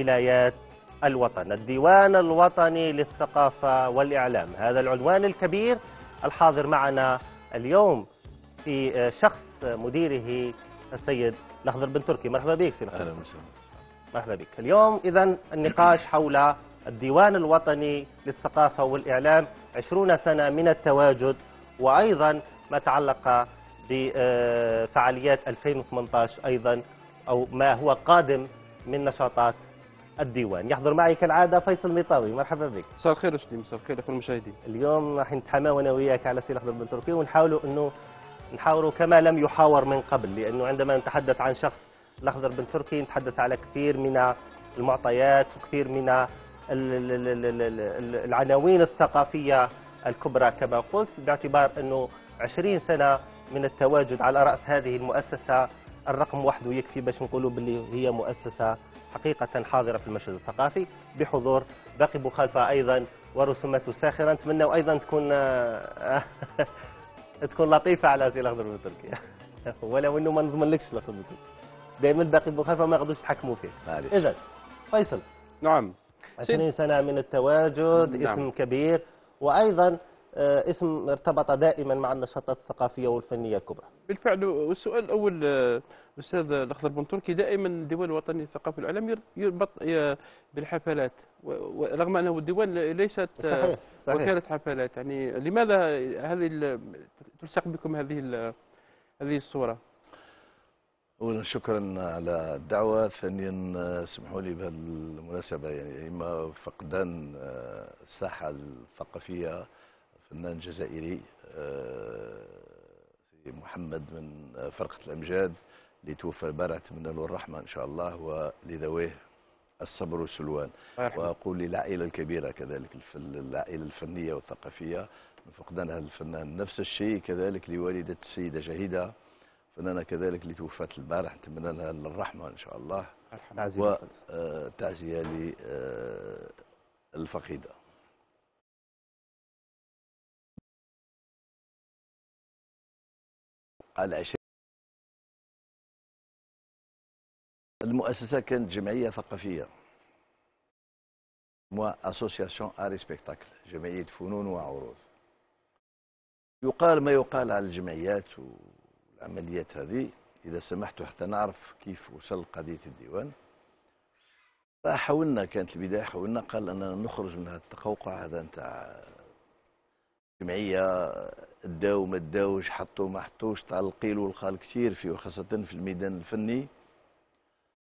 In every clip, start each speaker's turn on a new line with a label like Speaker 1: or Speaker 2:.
Speaker 1: ولايات الوطن الديوان الوطني للثقافة والإعلام. هذا العنوان الكبير الحاضر معنا اليوم في شخص مديره السيد الأخضر بن تركي. مرحبا بك سيدي
Speaker 2: أهلا وسهلا.
Speaker 1: مرحبا بك. اليوم إذا النقاش حول الديوان الوطني للثقافة والإعلام. عشرون سنة من التواجد وأيضا ما تعلق بفعاليات 2018 أيضا أو ما هو قادم من نشاطات الديوان. يحضر معي كالعادة فيصل ميطاوي. مرحبا بك.
Speaker 3: مساء الخير اشتي مساء الخير اخوان المشاهدين.
Speaker 1: اليوم راح نتحامى وأنا وياك على سير الاخضر بن تركي ونحاولوا إنه نحاوروا كما لم يحاور من قبل لأنه عندما نتحدث عن شخص الاخضر بن تركي نتحدث على كثير من المعطيات وكثير من ال- ال- ال- ال- ال- العناوين الثقافية الكبرى. كما قلت باعتبار إنه 20 سنة من التواجد على رأس هذه المؤسسة الرقم وحده يكفي باش نقولوا باللي هي مؤسسة حقيقة حاضرة في المشهد الثقافي بحضور باقي بوخالفه أيضا ورسومات ساخره نتمنى أيضا تكون آه، تكون لطيفة على سي الأخضر بن تركي ولو إنه ما نضمنلكش الأخضر بن تركي دائما باقي بوخالفه ما يقدروش يتحكموا فيه اذا فيصل.
Speaker 3: نعم.
Speaker 1: 20 سنة من التواجد
Speaker 3: نعم.
Speaker 1: اسم كبير وأيضا آه، اسم ارتبط دائما مع النشاطات الثقافية والفنية الكبرى.
Speaker 3: بالفعل والسؤال الأول آه، أستاذ الأخضر بن تركي دائما الديوان الوطني للثقافة والاعلام ير- يربط بالحفلات ورغم أنه الديوان ليست آه،
Speaker 1: صحيح صحيح.
Speaker 3: وكاله حفلات. يعني لماذا هذه تلصق بكم هذه هذه الصورة؟
Speaker 2: اولا شكرا على الدعوة. ثانيا آه، اسمحوا لي بهالمناسبة يعني إما فقدان الساحة الثقافية فنان جزائري محمد من آه، فرقة الأمجاد اللي توفى البارح اتمنى له الرحمة إن شاء الله ولذويه الصبر والسلوان. وأقول للعائلة الكبيرة كذلك الف- العائله الفنية والثقافية من فقدان هذا الفنان نفس الشيء كذلك لوالدة السيدة جهيده فنانه كذلك اللي توفت البارح نتمنى لها الرحمة إن شاء الله
Speaker 1: تعزيز
Speaker 2: وتعزيه للفقيده على عشرين المؤسسة كانت جمعية ثقافية. موا اسوسياسيون اري سبيكتاكل جمعية فنون وعروض. يقال ما يقال على الجمعيات والعمليات هذه. إذا سمحتوا حتى نعرف كيف وصل قضية الديوان. فحاولنا كانت البداية حاولنا قال أننا نخرج من هذا التقوقع هذا نتاع جمعية داو ما داوش حطوا ما حطوش تاع القيل والقال كثير فيه وخاصة في الميدان الفني.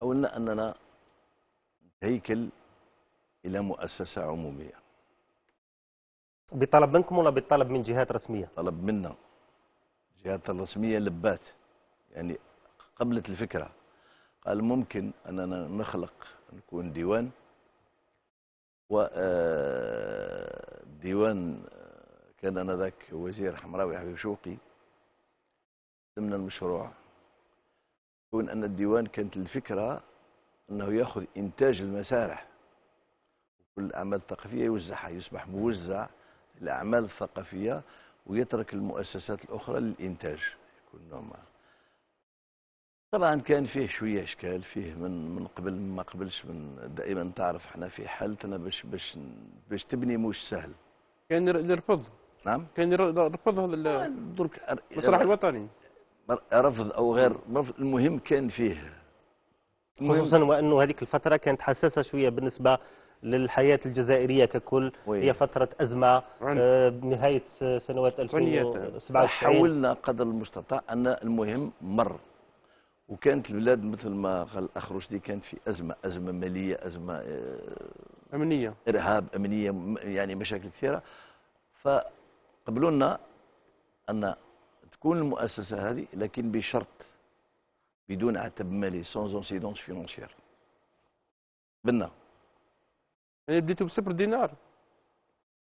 Speaker 2: حاولنا أننا هيكل إلى مؤسسة عمومية.
Speaker 1: بطلب منكم ولا بطلب من جهات رسمية؟
Speaker 2: طلب منا. الجهات الرسمية لبات. يعني قبلت الفكرة. قال ممكن أننا نخلق نكون ديوان. وديوان كان أنذاك وزير حمراوي حبيب شوقي ضمن المشروع. يكون أن الديوان كانت الفكرة أنه يأخذ إنتاج المسارح. وكل الأعمال الثقافية يوزعها يصبح موزع الأعمال الثقافية ويترك المؤسسات الأخرى للإنتاج. يكون نوع طبعا كان فيه شوية إشكال فيه من من قبل ما قبلش من دائما تعرف إحنا في حالتنا باش باش باش تبني مش سهل.
Speaker 3: كان ير- يرفض
Speaker 2: نعم؟
Speaker 3: كان ير- يرفض هذا ال-
Speaker 2: درك
Speaker 3: المسرح الوطني.
Speaker 2: رفض أو غير رفض. المهم كان فيه.
Speaker 1: خصوصا وأنه هذيك الفترة كانت حساسة شوية بالنسبة للحياة الجزائرية ككل.
Speaker 2: وي.
Speaker 1: هي فترة أزمة
Speaker 3: عنف.
Speaker 1: آه، بنهاية سنوات
Speaker 3: عنيات.
Speaker 1: 2097
Speaker 2: حاولنا قدر المستطاع أن المهم مر. وكانت البلاد مثل ما قال الأخ رشدي كانت في أزمة أزمة مالية أزمة آه،
Speaker 3: أمنية.
Speaker 2: إرهاب أمنية م- يعني مشاكل كثيرة. فقبلوا لنا أن تكون المؤسسة هذه لكن بشرط بدون عتب مالي سونز انسيدونس فينونسيير بنا.
Speaker 3: يعني بديتوا بصفر دينار.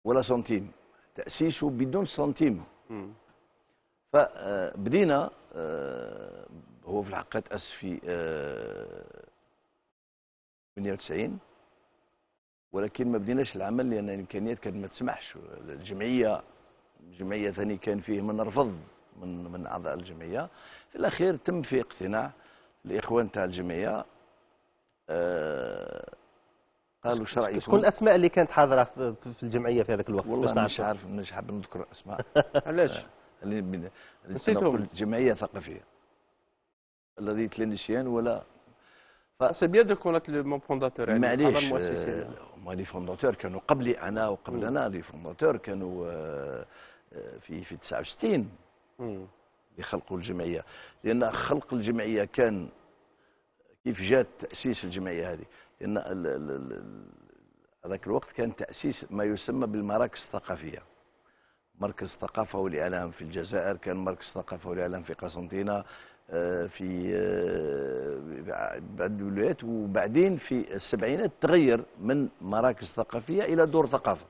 Speaker 2: ولا سنتيم. تأسيسه بدون سنتيم. فبدينا آه، هو في الحقيقة تأسس في آه، 98 ولكن ما بديناش العمل لأن الإمكانيات كانت ما تسمحش. الجمعية الجمعيه ثاني كان فيه من رفض من من أعضاء الجمعية. في الأخير تم في اقتناع الإخوان تاع الجمعية. آه، قالوا شو رايكم
Speaker 1: شكون الأسماء اللي كانت حاضرة في الجمعية في هذاك الوقت؟
Speaker 2: والله مش؟ عارف. مش حاب نذكر أسماء.
Speaker 3: علاش؟
Speaker 2: اللي بن- اللي
Speaker 3: نسيتهم.
Speaker 2: جمعية ثقافية. الذي تلنشيان ولا
Speaker 3: سي بيان دو كونات لو فونداتور يعني أعضاء
Speaker 2: معليش
Speaker 3: المؤسسين
Speaker 2: آه، هما لي فونداتور كانوا قبلي أنا وقبلنا لي فونداتور كانوا آه، آه، في في 69
Speaker 3: مم.
Speaker 2: اللي خلقوا الجمعية لأن خلق الجمعية كان كيف جاء تأسيس الجمعية هذه لأن هذاك الوقت كان تأسيس ما يسمى بالمراكز الثقافية مركز ثقافة والإعلام في الجزائر كان مركز ثقافة والإعلام في قسنطينة آه، في آه، بعد الولايات وبعدين في السبعينات تغير من مراكز ثقافية إلى دور
Speaker 1: ثقافة.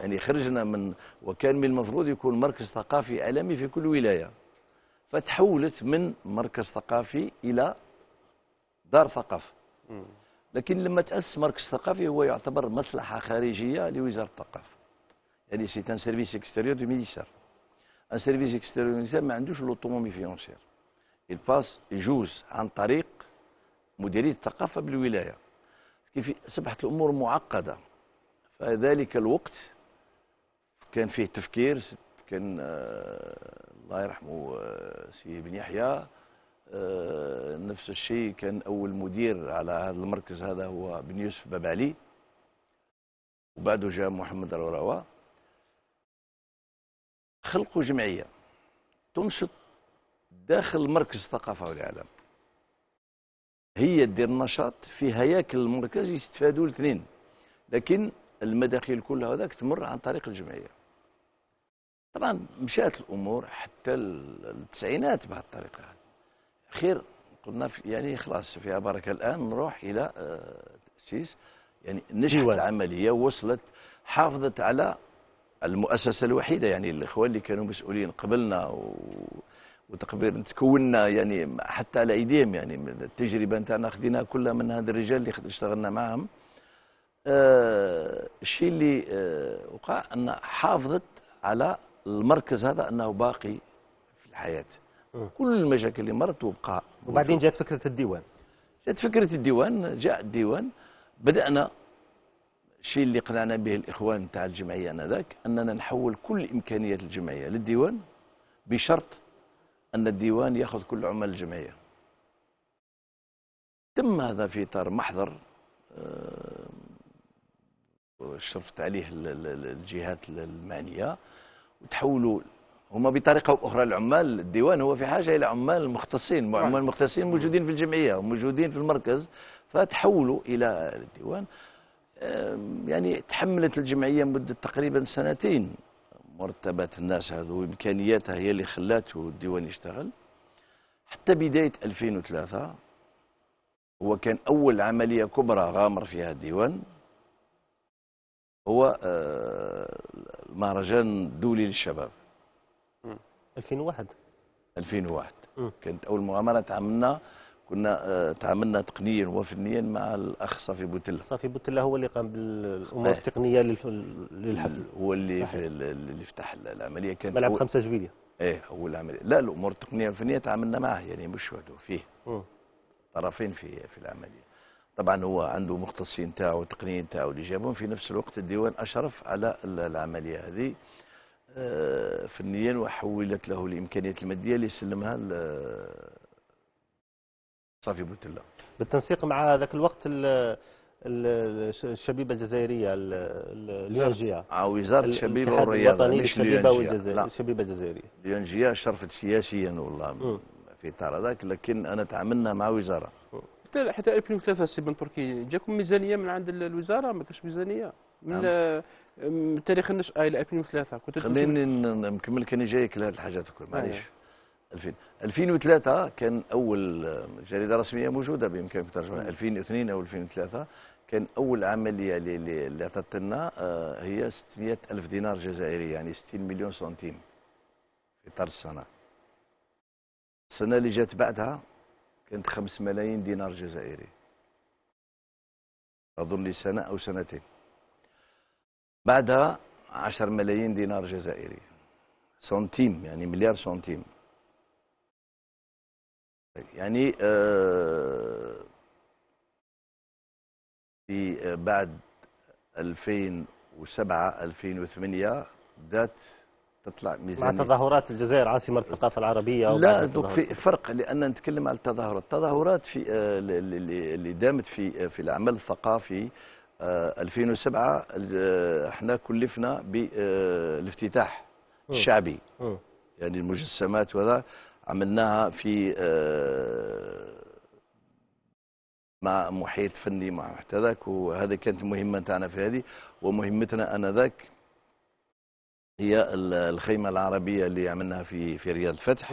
Speaker 2: يعني خرجنا من وكان من المفروض يكون مركز ثقافي عالمي في كل ولاية. فتحولت من مركز ثقافي إلى دار ثقافة.
Speaker 3: مم.
Speaker 2: لكن لما تأسس مركز ثقافي هو يعتبر مصلحة خارجية لوزارة الثقافة. يعني c'est un service extérieur du ministère un service extérieur du ministère ما عندوش l'autonomie financière الباس يجوز عن طريق مديرية الثقافة بالولاية. كيف؟ أصبحت الأمور معقدة. فذلك الوقت كان فيه تفكير كان آه، الله يرحمه آه، سي بن يحيى آه، نفس الشيء كان أول مدير على هذا المركز هذا هو بن يوسف بابالي وبعده جاء محمد الوراوا خلقوا جمعية تنشط داخل مركز الثقافة والإعلام. هي تدير النشاط في هياكل المركز يستفادوا الاثنين. لكن المداخيل كلها هذاك تمر عن طريق الجمعية. طبعا مشات الأمور حتى التسعينات بهذه الطريقة هذه خير قلنا يعني خلاص فيها بركة الآن نروح إلى آه، تأسيس يعني نجحت
Speaker 1: ديوان.
Speaker 2: العملية وصلت حافظت على المؤسسة الوحيدة يعني الإخوان اللي كانوا مسؤولين قبلنا و... وتقبير تكوننا يعني حتى على أيديهم يعني من التجربة نتاعنا خديناها كلها من هذا الرجال اللي اشتغلنا معهم آه، الشيء اللي آه، وقع أن حافظت على المركز هذا أنه باقي في الحياة.
Speaker 1: مم.
Speaker 2: كل المشاكل اللي مرت وبقى
Speaker 1: وبعدين جات فكرة الديوان.
Speaker 2: جات فكرة الديوان جاء الديوان. بدأنا الشيء اللي قنعنا به الإخوان تاع الجمعية آنذاك أننا نحول كل إمكانيات الجمعية للديوان بشرط أن الديوان يأخذ كل عمال الجمعية. تم هذا في إطار محضر آه، شرفت عليه ال- ال- ال- الجهات المعنية. وتحولوا هما بطريقة أو أخرى. العمال الديوان هو في حاجة إلى عمال مختصين عمال مختصين موجودين في الجمعية وموجودين في المركز. فتحولوا إلى الديوان. يعني تحملت الجمعية مدة تقريبا سنتين. مرتبات الناس هذو وإمكانياتها هي اللي خلاته الديوان يشتغل. حتى بداية 2003 هو كان أول عملية كبرى غامر فيها الديوان. هو آه، المهرجان الدولي للشباب.
Speaker 1: 2001
Speaker 2: 2001
Speaker 1: مم.
Speaker 2: كانت أول مغامرة تعاملنا كنا آه، تعاملنا تقنيا وفنيا مع الأخ صافي بوتله
Speaker 1: صافي بوتلا هو اللي قام بالأمور
Speaker 2: إيه.
Speaker 1: التقنية للحفل.
Speaker 2: هو اللي اللي فتح العملية كانت
Speaker 1: ملعب
Speaker 2: أول-
Speaker 1: 5 جويلية.
Speaker 2: إيه اول عمليه لا الأمور التقنية والفنية تعاملنا معه يعني مش وحده فيه
Speaker 1: مم.
Speaker 2: طرفين في في العملية. طبعا هو عنده مختصين تاعو وتقنيين تاعو اللي جابهم. في نفس الوقت الديوان أشرف على ال- العملية هذه آه، فنيا وحولت له الإمكانيات المادية اللي سلمها صافي بوتله
Speaker 1: بالتنسيق مع ذاك الوقت ال- ال- الشبيبة الجزائرية ال- ال- اليونجيه
Speaker 2: ع وزارة الشبيبه
Speaker 1: الاتحاد
Speaker 2: والرياضه
Speaker 1: الوطني
Speaker 2: مش اليونجية.
Speaker 1: الشبيبة الجزائرية.
Speaker 2: اليونجية شرفت سياسيا والله
Speaker 1: مم.
Speaker 2: في اطار هذاك لكن أنا تعاملنا مع وزارة.
Speaker 3: حتى حتى 2003 سي بن تركي جاكم ميزانية من عند ال- الوزارة؟ ما كانش ميزانية. من
Speaker 2: نعم.
Speaker 3: آه، تاريخ النشأة إلى 2003 كنت
Speaker 2: خليني نكمل كان جايك لهذه الحاجات الكل. معليش.
Speaker 3: أيوة.
Speaker 2: 2000 2003 كان أول آه، جريدة رسمية موجودة بامكانكم ترجمها. 2002 أو 2003 كان أول عملية اللي اللي اعطت لنا آه، هي 600 ألف دينار جزائري يعني 60 مليون سنتيم في اطار السنة. السنة اللي جات بعدها كانت 5 ملايين دينار جزائري. أظن سنة أو سنتين. بعدها 10 ملايين دينار جزائري. سنتيم يعني مليار سنتيم. يعني آه في آه، بعد 2007 2008 بدات تطلع
Speaker 1: مع
Speaker 2: ميزانيه
Speaker 1: تظاهرات الجزائر عاصمة الثقافة العربية
Speaker 2: لا دوك. في فرق لأن نتكلم على التظاهرات التظاهرات في آه، اللي دامت في في العمل الثقافي آه، 2007 آه، إحنا كلفنا بالافتتاح. الشعبي. يعني المجسمات وذا عملناها في آه، مع محيط فني مع محتذاك وهذا كانت المهمة تاعنا في هذه ومهمتنا آنذاك هي ال- الخيمة العربية اللي عملناها في في رياض الفتح.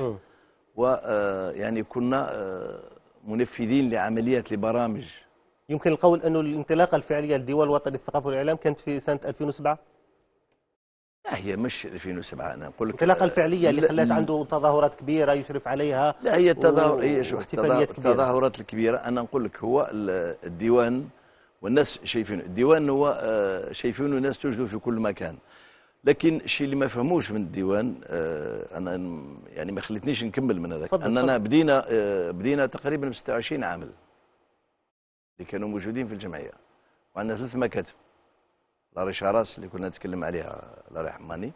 Speaker 2: ويعني كنا آه، منفذين لعمليات لبرامج.
Speaker 1: يمكن القول أنه الانطلاقة الفعلية للديوان الوطني للثقافة والإعلام كانت في سنة 2007
Speaker 2: لا هي مش 2007 أنا أقول لك
Speaker 1: الانطلاقة الفعلية اللي
Speaker 2: لا-
Speaker 1: خلت عنده تظاهرات كبيرة يشرف عليها
Speaker 2: لا هي التظاهر
Speaker 1: و-
Speaker 2: هي شوف. التظاهرات الكبيرة. أنا نقول لك هو ال- الديوان والناس شايفينه الديوان هو آه، شايفينه الناس توجده في كل مكان. لكن الشيء اللي ما فهموش من الديوان آه، أنا يعني ما خلتنيش نكمل من هذاك.
Speaker 1: أننا.
Speaker 2: بدينا آه، بدينا تقريبا ب 26 عامل اللي كانوا موجودين في الجمعية. وعندنا ثلاث مكاتب. لاري شاراس اللي كنا نتكلم عليها الله يرحمني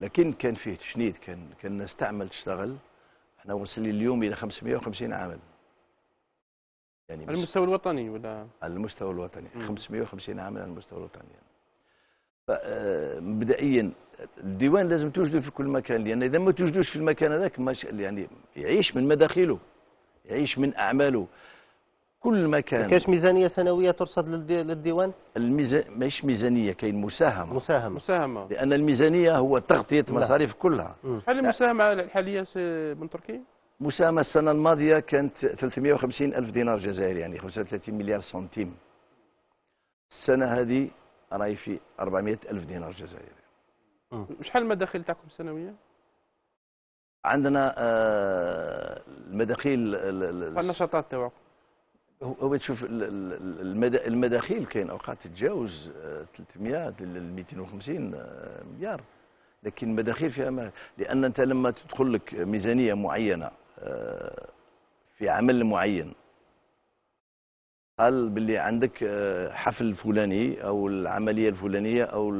Speaker 2: لكن كان فيه تشنيد كان كان الناس تعمل تشتغل. إحنا وصلنا اليوم إلى 550 عامل. يعني
Speaker 3: المستوى الوطني ولا؟
Speaker 2: على المستوى الوطني.
Speaker 3: مم.
Speaker 2: 550 عامل على المستوى الوطني. ف- آه، مبدئيا الديوان لازم توجده في كل مكان لأن إذا ما توجدوش في المكان هذاك ماش يعني يعيش من مداخله يعيش من أعماله. كل مكان.
Speaker 1: كاش ميزانية سنوية ترصد للدي- للديوان؟
Speaker 2: الميزا... ماهيش ميزانية كاين مساهمة.
Speaker 1: مساهمة.
Speaker 3: مساهمة.
Speaker 2: لأن الميزانية هو
Speaker 1: تغطية.
Speaker 2: مصاريف كلها.
Speaker 3: هل المساهمة الحالية سي- من تركيا؟
Speaker 2: مساهمة السنة الماضية كانت 350 ألف دينار جزائري يعني 35 مليار سنتيم. السنة هذه راهي في 400 ألف دينار جزائري.
Speaker 3: شحال المداخيل تاعكم السنوية؟
Speaker 2: عندنا آه، المداخيل ال- ال-
Speaker 3: النشاطات تاعكم.
Speaker 2: هو تشوف ال- ال- المدا- المداخيل كاين أوقات تتجاوز آه، 300 ل 250 آه، مليار. لكن المداخيل فيها ما لأن أنت لما تدخل لك ميزانية معينة آه، في عمل معين. قال باللي عندك آه، حفل الفلاني أو العملية الفلانية أو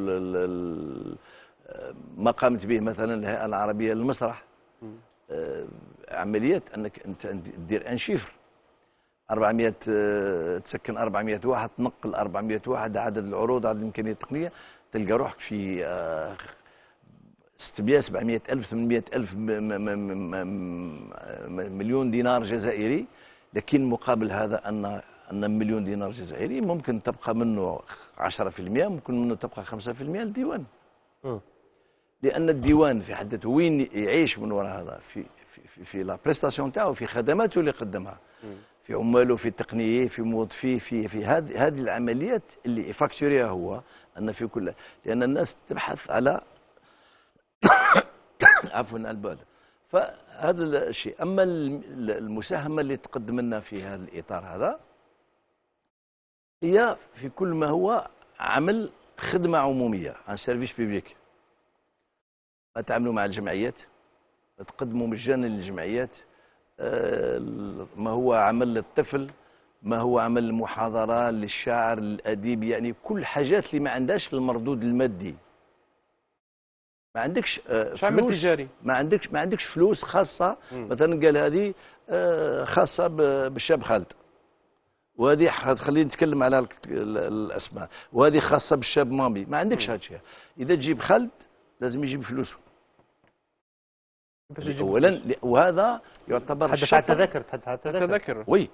Speaker 2: آه، ما قامت به مثلا الهيئة العربية للمسرح. آه، عمليات أنك أنت دير أن شيفر 400 آه، تسكن 400 واحد تنقل 400 واحد عدد العروض عدد الإمكانيات التقنية تلقى روحك في آه، 600 700 ألف 800 ألف م- م- م- م- م- مليون دينار جزائري لكن مقابل هذا ان أن مليون دينار جزائري ممكن تبقى منه 10% ممكن منه تبقى 5% للديوان. لأن الديوان في حد ذاته وين يعيش من وراء هذا في في في, لا بريستاسيون تاعو في خدماته اللي قدمها. في عماله في تقنية في موظفيه في في هذه هذه العمليات اللي يفاكتوريها هو أن في كل لأن الناس تبحث على عفوا البعد. فهذا الشيء. أما الم- المساهمة اللي تقدم لنا في هذا الإطار هذا هي في كل ما هو عمل خدمة عمومية un service public. ما تعاملوا مع الجمعيات تقدموا مجانا للجمعيات آه، ما هو عمل للطفل ما هو عمل المحاضرة للشاعر للأديب يعني كل حاجات اللي ما عندهاش المردود المادي. ما عندكش آه، فلوس
Speaker 3: تجاري؟
Speaker 2: ما عندكش ما عندكش فلوس خاصة.
Speaker 3: مم.
Speaker 2: مثلا قال هذه آه، خاصة ب- بالشاب خالد. وهذه ح- خلينا نتكلم على ال- ال- الأسماء. وهذه خاصة بالشاب مامي. ما عندكش الشيء. إذا تجيب خالد لازم يجيب فلوسه. اولا وهذا يعتبر
Speaker 1: تحدث على
Speaker 2: شطر
Speaker 1: التذاكر تحدث على التذاكر
Speaker 3: تذاكر
Speaker 2: وي.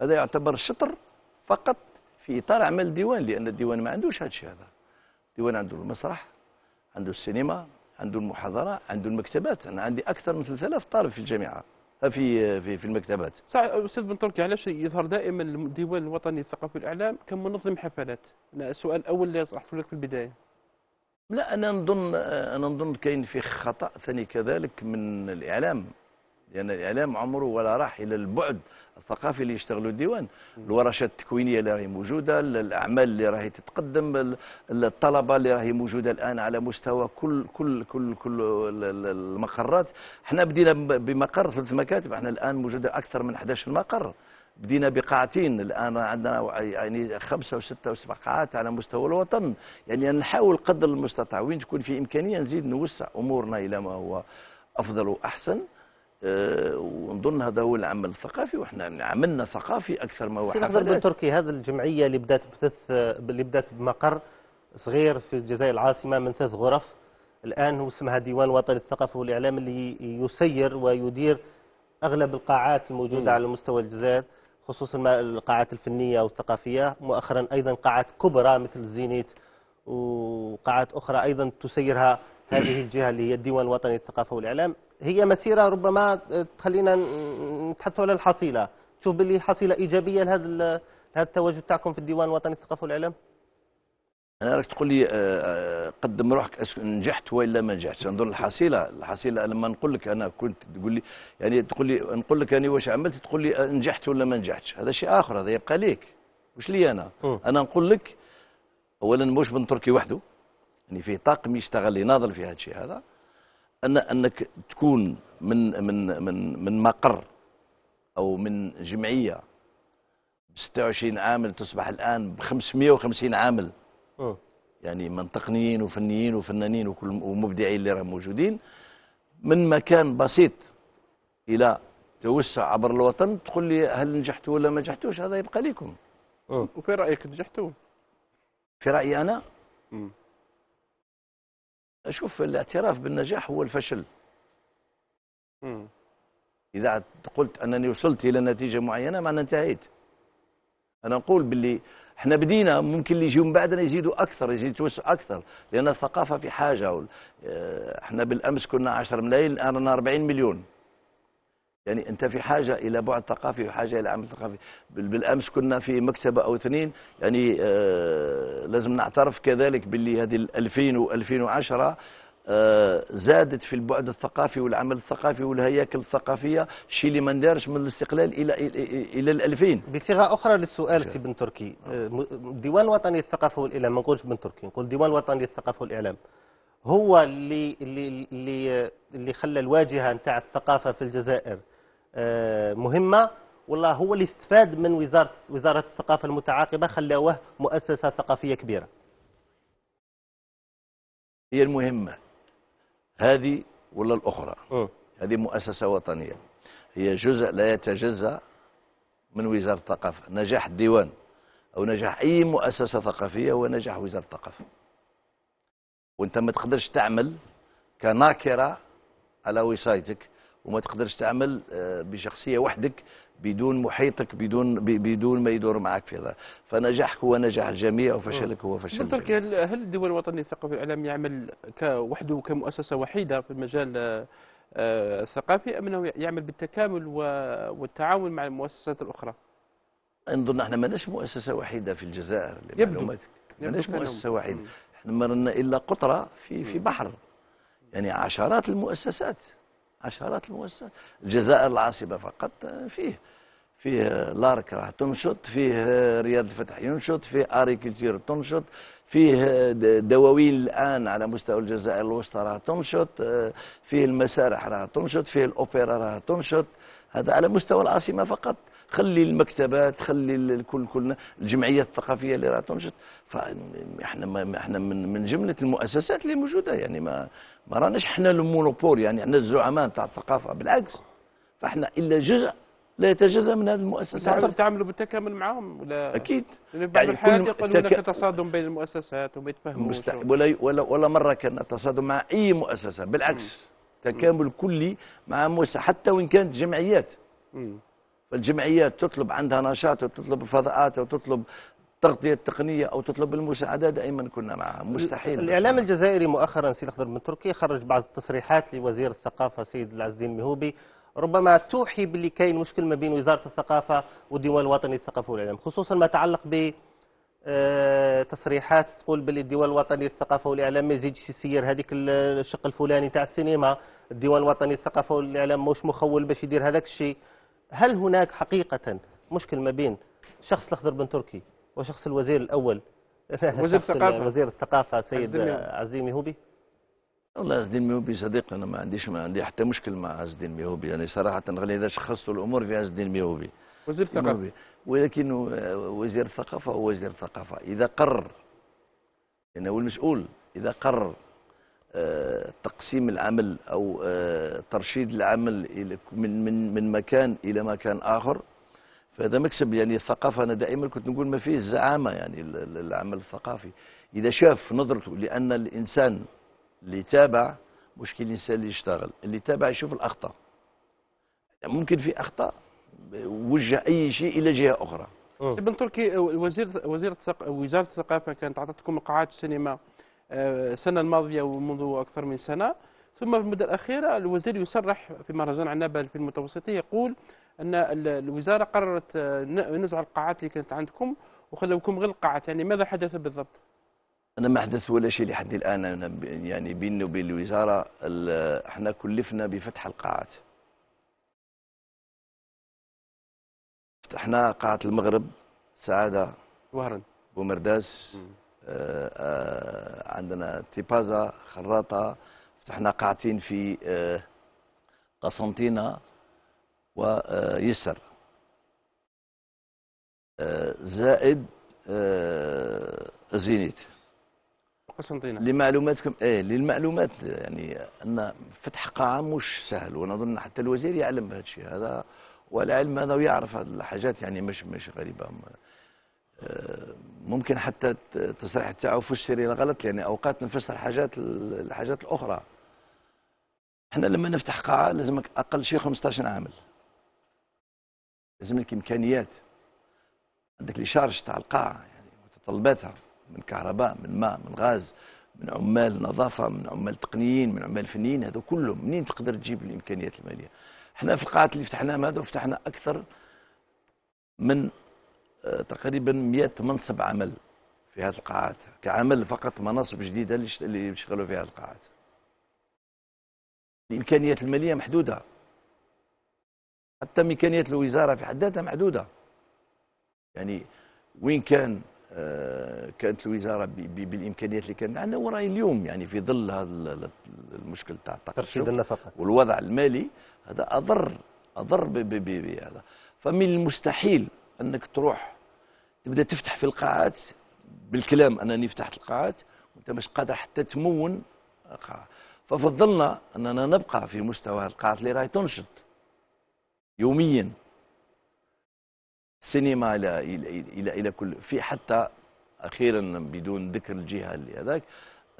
Speaker 2: هذا يعتبر شطر فقط في إطار عمل الديوان لأن الديوان ما عندوش هذا الشيء هذا. الديوان عنده المسرح عنده السينما عنده المحاضرة عنده المكتبات. أنا عندي أكثر من 3000 طالب في الجامعة في في في المكتبات.
Speaker 3: صح أستاذ بن تركي علاش يظهر دائما الديوان الوطني للثقافه والإعلام كمنظم حفلات؟ أنا السؤال الأول اللي طرحته لك في البداية.
Speaker 2: لا أنا نظن أنا نظن كاين في خطأ ثاني كذلك من الإعلام. لأن الإعلام عمره ولا راح إلى البعد الثقافي اللي يشتغلوا الديوان. الورشات التكوينية اللي راهي موجودة الأعمال اللي راهي تتقدم ال- الطلبة اللي راهي موجودة الآن على مستوى كل كل كل كل ال- ال- المقرات. إحنا بدينا بمقر ثلاث مكاتب إحنا الآن موجودة أكثر من 11 مقر. بدينا بقاعتين الآن عندنا يعني خمسة وستة وسبع قاعات على مستوى الوطن. يعني نحاول قدر المستطاع وين تكون في إمكانية نزيد نوسع أمورنا إلى ما هو أفضل وأحسن. ونظن هذا هو العمل الثقافي وإحنا عملنا ثقافي أكثر ما هو
Speaker 1: الأخضر بن
Speaker 2: حفلات
Speaker 1: تركي هذه الجمعية اللي بدأت بثلاث اللي بدأت بمقر صغير في الجزائر العاصمة من ثلاث غرف. الآن هو اسمها ديوان وطني الثقافة والإعلام اللي يسير ويدير أغلب القاعات الموجودة
Speaker 3: مم.
Speaker 1: على مستوى الجزائر خصوصا القاعات الفنية والثقافية. مؤخرا أيضا قاعات كبرى مثل الزينيت وقاعات أخرى أيضا تسيرها هذه الجهة اللي هي الديوان الوطني للثقافة والإعلام. هي مسيرة ربما تخلينا نتحدثوا على الحصيلة. تشوف باللي حصيلة إيجابية لهذا لهذا التواجد تاعكم في الديوان الوطني للثقافة والإعلام؟
Speaker 2: أنا راك تقول لي آه، آه، قدم روحك نجحت ولا ما نجحتش؟ نظن الحصيله الحصيلة لما نقول لك أنا كنت تقول لي يعني تقول لي نقول لك أنا واش عملت تقول لي آه، نجحت ولا ما نجحتش؟ هذا شيء آخر هذا يبقى ليك. مش لي أنا.
Speaker 1: مم.
Speaker 2: أنا نقول لك اولا مش بن تركي وحده؟ يعني فيه طاقم يشتغل يناضل في هذا الشيء هذا. أن أنك تكون من من من من مقر أو من جمعية ب 26 عامل تصبح الآن ب 550 عامل
Speaker 1: مم.
Speaker 2: يعني من تقنيين وفنيين وفنانين وكل ومبدعين اللي راهم موجودين من مكان بسيط إلى توسع عبر الوطن تقول لي هل نجحتوا ولا ما نجحتوش هذا يبقى لكم
Speaker 1: مم.
Speaker 3: وفي رأيك نجحتوا؟
Speaker 2: في رأيي أنا
Speaker 3: مم.
Speaker 2: أشوف الاعتراف بالنجاح هو الفشل.
Speaker 3: مم.
Speaker 2: إذا قلت أنني وصلت إلى نتيجة معينة معنى انتهيت. أنا نقول باللي إحنا بدينا ممكن اللي يجوا من بعدنا يزيدوا أكثر يزيدوا يتوسعوا أكثر. لأن الثقافة في حاجة وال- آه، إحنا بالأمس كنا 10 ملايين الآن رانا 40 مليون. يعني انت في حاجة إلى بعد ثقافي وحاجة إلى عمل ثقافي. بال- بالأمس كنا في مكتبه أو اثنين يعني آه لازم نعترف كذلك باللي هذه ال 2000 و 2010 آه، زادت في البعد الثقافي والعمل الثقافي والهياكل الثقافية شيء اللي ما ندارش من الاستقلال إلى إلى إلى ال 2000
Speaker 1: بصيغة أخرى للسؤال سي بن تركي آه، الديوان الوطني للثقافة والإعلام ما نقولش بن تركي نقول الديوان الوطني للثقافة والإعلام. هو اللي اللي اللي اللي خلى الواجهة نتاع الثقافة في الجزائر. آه، مهمة. والله هو اللي استفاد من وزاره وزارة الثقافة المتعاقبة خلاوه مؤسسة ثقافية كبيرة.
Speaker 2: هي المهمة. هذه ولا الأخرى؟
Speaker 1: مم.
Speaker 2: هذه مؤسسة وطنية. هي جزء لا يتجزأ من وزارة الثقافة. نجاح الديوان أو نجاح أي مؤسسة ثقافية هو نجاح وزارة الثقافة. وأنت ما تقدرش تعمل كناكرة على وصايتك وما تقدرش تعمل آه، بشخصية وحدك بدون محيطك بدون بدون ما يدور معك في هذا. فنجاحك هو نجاح الجميع وفشلك هو فشل الجميع.
Speaker 3: هل هل الديوان الوطني للثقافه والاعلام يعمل كوحده كمؤسسة وحيدة في المجال آه، الثقافي أم إنه يعمل بالتكامل والتعاون مع المؤسسات الأخرى؟
Speaker 2: نظن إحنا ماناش مؤسسة وحيدة في الجزائر
Speaker 3: يبدو.
Speaker 2: لمعلوماتك ماناش مؤسسة
Speaker 3: وحيدة.
Speaker 2: إحنا ما لنا إلا قطرة في في بحر. يعني عشرات المؤسسات. عشرات المؤسسات. الجزائر العاصمة فقط فيه فيه لارك راح تنشط فيه رياض الفتح ينشط فيه اريكولتير تنشط فيه دواوين الآن على مستوى الجزائر الوسطى راح تنشط فيه المسارح راح تنشط فيه الأوبرا راح تنشط. هذا على مستوى العاصمة فقط. خلي المكتبات خلي الكل كل الجمعيات الثقافية اللي راح تنشط. فاحنا ما إحنا من من جملة المؤسسات اللي موجودة يعني ما ما راناش إحنا المونوبول يعني إحنا الزعماء تاع الثقافة. بالعكس فاحنا إلا جزء لا يتجزأ من هذه المؤسسات.
Speaker 3: تعملوا بالتكامل معهم ولا
Speaker 2: أكيد.
Speaker 3: يعني في بعض
Speaker 2: يعني
Speaker 3: الحالات
Speaker 2: كل
Speaker 3: يقولون هناك
Speaker 2: تك-
Speaker 3: تصادم بين المؤسسات وما يتفهموش.
Speaker 2: مستع... ولا ولا ولا مرة كان تصادم مع أي مؤسسة. بالعكس تكامل كلي مع مؤسسة حتى وإن كانت جمعيات.
Speaker 3: مم.
Speaker 2: فالجمعيات تطلب عندها نشاط وتطلب فضاءات وتطلب تغطية تقنية أو تطلب المساعدة دائما كنا معها. مستحيل.
Speaker 1: الإعلام الجزائري مؤخرا سي الأخضر بن تركي خرج بعض التصريحات لوزير الثقافة سيد العز الدين المهوبي ربما توحي باللي كاين مشكل ما بين وزارة الثقافة والديوان الوطني للثقافة والإعلام خصوصا ما يتعلق ب آه، تصريحات تقول باللي الديوان الوطني للثقافة والإعلام ما يزيدش يسير هذيك ال- الشق الفلاني تاع السينما الديوان الوطني للثقافة والإعلام مش مخول باش يدير هذاك الشيء. هل هناك حقيقة مشكل ما بين شخص الأخضر بن تركي وشخص الوزير الأول؟
Speaker 3: وزير الثقافة.
Speaker 1: وزير الثقافة سيد
Speaker 3: عزيز
Speaker 1: ميهوبي؟
Speaker 2: والله عز الدين ميهوبي صديقي أنا ما عنديش ما عندي حتى مشكل مع عز الدين ميهوبي. يعني صراحة غير إذا شخصت الأمور في عز الدين ميهوبي.
Speaker 3: وزير
Speaker 2: الثقافة. ولكن وزير الثقافة هو وزير الثقافة. إذا قرر يعني هو المسؤول. إذا قرر آه، تقسيم العمل أو آه، ترشيد العمل إلى- من من من مكان إلى مكان آخر. فهذا مكسب يعني الثقافة أنا دائما كنت نقول ما فيه الزعامه يعني ال- ال- العمل الثقافي. إذا شاف نظرته لأن الإنسان اللي يتابع مش كل الإنسان اللي يشتغل اللي يتابع يشوف الأخطاء. يعني ممكن في أخطاء وجه أي شيء إلى جهة أخرى.
Speaker 3: ابن تركي وزير وزير وزارة الثقافة كانت أعطتكم قاعات السينما. آه، السنة الماضيه ومنذ أكثر من سنة. ثم في المدة الأخيرة الوزير يصرح في مهرجان عنابه في المتوسطيه يقول أن ال- الوزارة قررت آه، نزع القاعات اللي كانت عندكم وخلوكم غير القاعات. يعني ماذا حدث بالضبط؟
Speaker 2: أنا ما حدث ولا شيء لحد الآن. أنا يعني بيني وبين الوزارة ال- إحنا كلفنا بفتح القاعات. فتحنا قاعة المغرب سعادة
Speaker 3: وهرا
Speaker 2: بومرداس. آه، آه، عندنا تيبازا خراطة فتحنا قاعتين في آه، قسنطينة ويسر آه، زائد آه، الزينيت.
Speaker 3: قسنطينة.
Speaker 2: لمعلوماتكم إيه للمعلومات يعني أن فتح قاعة مش سهل ونظن حتى الوزير يعلم بهذا الشيء هذا والعلم هذا ويعرف هذه الحاجات يعني مش مش آه، ممكن حتى الت- التصريح تاعو فسر غلط لأن أوقات نفسر حاجات ال- الحاجات الأخرى. إحنا لما نفتح قاعة لازمك أقل شيء 15 عامل. لازم لك إمكانيات. عندك لي شارج تاع القاعة يعني متطلباتها من كهرباء من ماء من غاز من عمال نظافة من عمال تقنيين من عمال فنيين هذا كله منين تقدر تجيب الإمكانيات المالية؟ إحنا في القاعات اللي فتحناها هذا فتحنا أكثر من تقريبا 100 منصب عمل في هذه القاعات كعمل فقط مناصب جديدة اللي يشت- اللي يشتغلوا في هذه القاعات. الإمكانيات المالية محدودة. حتى إمكانيات الوزارة في حد ذاتها محدودة. يعني وين كان آه، كانت الوزارة بالإمكانيات اللي كانت عندنا وراي اليوم يعني في ظل هذا ال- ال- المشكل تاع
Speaker 1: النفقة.
Speaker 2: والوضع المالي هذا أضر أضر بهذا. فمن المستحيل انك تروح تبدا تفتح في القاعات بالكلام انني فتحت القاعات وانت مش قادر حتى تمون قاعه ففضلنا اننا نبقى في مستوى القاعات اللي راهي تنشط يوميا. السينما إلى إلى إلى, إلى كل في حتى أخيرا بدون ذكر الجهة اللي هذاك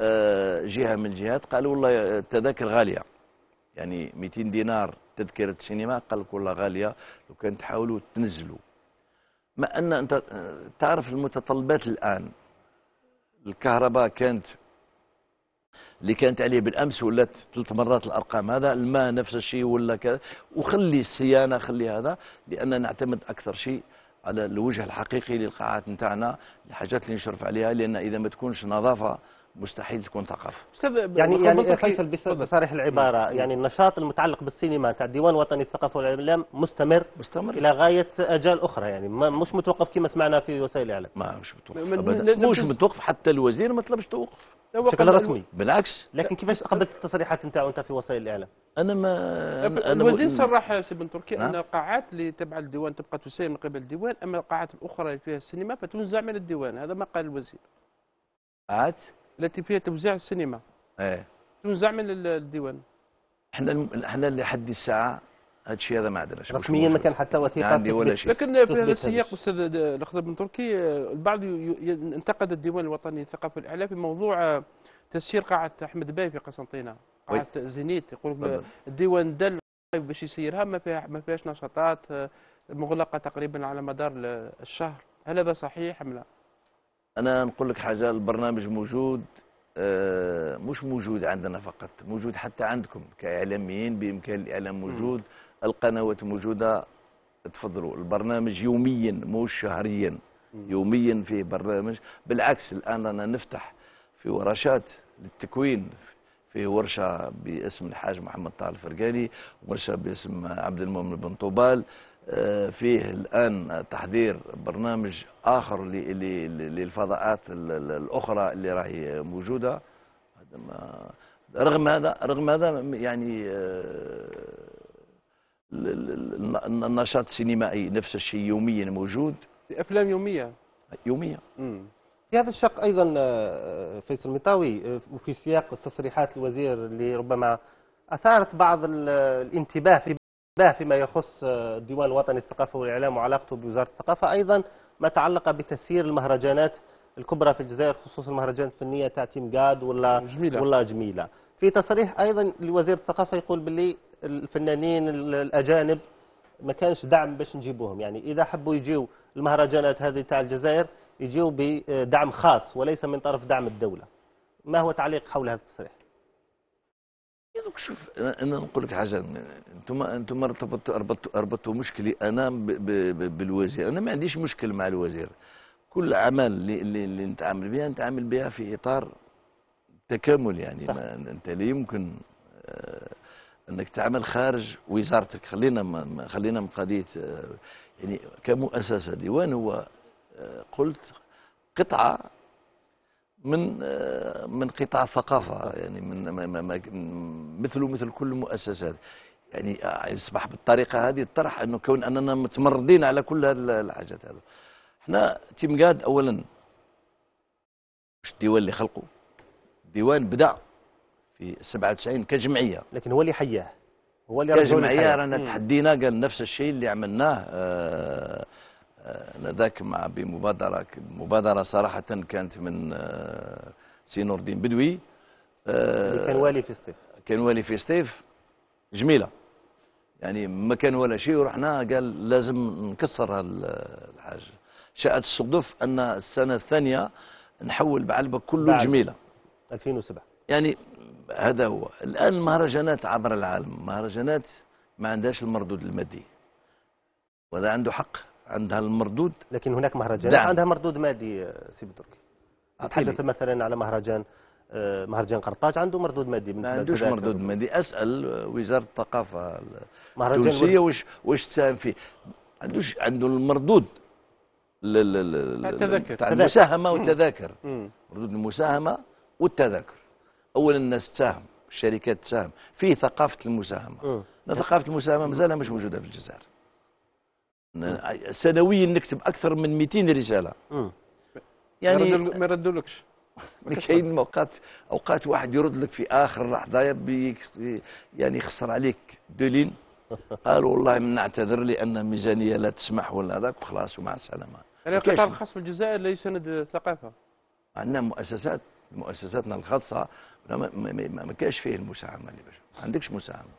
Speaker 2: آه، جهة من الجهات قالوا والله التذاكر غالية. يعني 200 دينار تذكرة سينما قال لك والله غالية لو كان تحاولوا تنزلوا. ما أنت آه، تعرف المتطلبات الآن. الكهرباء كانت اللي كانت عليه بالأمس ولات ثلاث مرات الأرقام هذا الماء نفس الشيء ولا كذا؟ وخلي الصيانة خلي هذا لأن نعتمد أكثر شيء على الوجه الحقيقي للقاعات نتاعنا الحاجات اللي نشرف عليها لأن إذا ما تكونش نظافة مستحيل تكون ثقافة.
Speaker 3: أستاذ
Speaker 1: يعني يعني فيصل. بصريح العبارة. يعني النشاط المتعلق بالسينما تاع الديوان الوطني للثقافه والإعلام مستمر
Speaker 2: مستمر.
Speaker 1: إلى غاية اجال أخرى يعني ما مش متوقف كما سمعنا في وسائل الإعلام.
Speaker 2: ما مش متوقف ابدا. مش متوقف حتى الوزير ما طلبش توقف.
Speaker 1: بشكل رسمي.
Speaker 2: بالعكس.
Speaker 1: لكن كيفاش تقبلت التصريحات نتاعو انت في وسائل الإعلام؟
Speaker 2: أنا ما أنا- أنا
Speaker 3: الوزير صرح سي بن تركي
Speaker 2: نعم.
Speaker 3: ان القاعات اللي تبع الديوان تبقى تسير من قبل الديوان أما القاعات الأخرى اللي فيها السينما فتنزع من الديوان هذا ما قال الوزير.
Speaker 2: عاد
Speaker 3: التي فيها توزيع السينما
Speaker 2: إيه
Speaker 3: تنزع من ال- الديوان
Speaker 2: إحنا إحنا لحد الساعة هذا الشيء هذا ما عندناش مش
Speaker 1: رسميا ما. كان حتى
Speaker 2: ما
Speaker 1: وثيقات
Speaker 2: عندي ولا. شيء
Speaker 3: لكن في هذا السياق. أستاذ الأخضر بن تركي البعض انتقد الديوان الوطني للثقافه والاعلام في موضوع آه، تسيير قاعة أحمد باي في قسنطينة قاعة زينيت يقول. الديوان دل باش يسيرها ما فيها ما فيهاش نشاطات آه، مغلقة تقريبا على مدار ال- الشهر هل هذا صحيح أم لا؟
Speaker 2: أنا نقول لك حاجة البرنامج موجود آه، مش موجود عندنا فقط موجود حتى عندكم كإعلاميين بإمكان الإعلام موجود القنوات موجودة تفضلوا البرنامج يوميا مش شهريا يوميا في برنامج بالعكس الآن أنا نفتح في ورشات للتكوين في ورشة باسم الحاج محمد طه الفرقاني ورشة باسم عبد المؤمن بن طوبال فيه الآن تحضير برنامج ل- للفضاءات ال- ال- الأخرى اللي راهي ما رغم هذا رغم هذا يعني آه، ال- ال- ال- النشاط السينمائي نفس الشيء يوميا موجود.
Speaker 3: في أفلام يومية؟
Speaker 2: يوميا.
Speaker 3: مم.
Speaker 1: في هذا الشق أيضا آه، فيصل مطاوي آه، وفي سياق تصريحات الوزير اللي ربما أثارت بعض ال- الانتباه في انتباه فيما يخص آه، الديوان الوطني للثقافة والإعلام وعلاقته بوزارة الثقافة. أيضا ما تعلق بتسيير المهرجانات الكبرى في الجزائر خصوصا المهرجانات الفنية تاع تيم جاد ولا
Speaker 3: جميلة.
Speaker 1: ولا جميلة. في تصريح أيضا لوزير الثقافة يقول باللي الفنانين ال- الأجانب ما كانش دعم باش نجيبوهم. يعني إذا حبوا يجيو المهرجانات هذه تاع الجزائر يجيو بدعم خاص وليس من طرف دعم الدولة. ما هو تعليق حول هذا التصريح؟
Speaker 2: دوك شوف أنا نقول لك حاجة أنتم أنتم ارتبطوا اربطوا اربطوا مشكلي أنا ب ب ب بالوزير. أنا ما عنديش مشكل مع الوزير. كل اعمال اللي, اللي, اللي نتعامل بها نتعامل بها في إطار تكامل يعني.
Speaker 1: صح.
Speaker 2: ما أنت لا يمكن آه، أنك تعمل خارج وزارتك. خلينا ما ما- خلينا من قضية آه، يعني كمؤسسة ديوان هو آه، قلت قطعة من آه، من قطاع الثقافه يعني من مثله مثل كل المؤسسات يعني آه، يصبح بالطريقة هذه الطرح إنه كون أننا متمردين على كل هذه الحاجات هذه إحنا تيمقاد اولا مش الديوان اللي خلقه الديوان بدا في 97 كجمعية
Speaker 1: لكن هو اللي حياه هو اللي للحياة.
Speaker 2: رانا. تحدينا قال نفس الشيء اللي عملناه آه، ذاك مع بمبادره مبادرة صراحة كانت من آه، سي نور الدين بدوي آه،
Speaker 1: كان والي في الصيف
Speaker 2: كان والي في سطيف جميلة. يعني ما كان ولا شيء ورحنا قال لازم نكسر الحاجة شاءت الصدف أن السنة الثانية نحول بعلبة كله
Speaker 1: بعد.
Speaker 2: جميلة.
Speaker 1: 2007
Speaker 2: يعني هذا هو. الآن المهرجانات عبر العالم. مهرجانات ما عندهاش المردود المادي. وهذا عنده حق. عندها المردود.
Speaker 1: لكن هناك مهرجانات.
Speaker 2: دعم.
Speaker 1: عندها مردود مادي آه، سي تركي.
Speaker 2: أعطيني.
Speaker 1: تحدث مثلا على مهرجان آه، مهرجان قرطاج عنده مردود مادي
Speaker 2: ما عندوش. مردود مادي. أسأل وزارة الثقافة
Speaker 1: مهرجان التونسية
Speaker 2: واش واش تساهم فيه. عندوش عنده المردود
Speaker 3: التذاكر.
Speaker 2: تاع. المساهمة والتذاكر. مردود المساهمة والتذاكر. اولا الناس تساهم الشركات تساهم. في
Speaker 1: ثقافة
Speaker 2: المساهمة. ثقافة المساهمة مازالها مش موجودة في الجزائر. سنويا نكتب أكثر من 200 رسالة.
Speaker 1: مم.
Speaker 2: يعني
Speaker 3: ما يردولكش
Speaker 2: كاين اوقات أوقات واحد يرد لك في آخر لحظة يعني يخسر عليك دولين قال والله من نعتذر لأن الميزانيه لا تسمح ولا هذاك وخلاص ومع السلامة.
Speaker 3: يعني
Speaker 2: كاينش.
Speaker 3: القطاع الخاص في الجزائر لا يساند الثقافه
Speaker 2: عندنا مؤسسات مؤسساتنا الخاصة ما, ما, ما, ما كاش فيه المساهمة اللي باش ما عندكش مساهمة.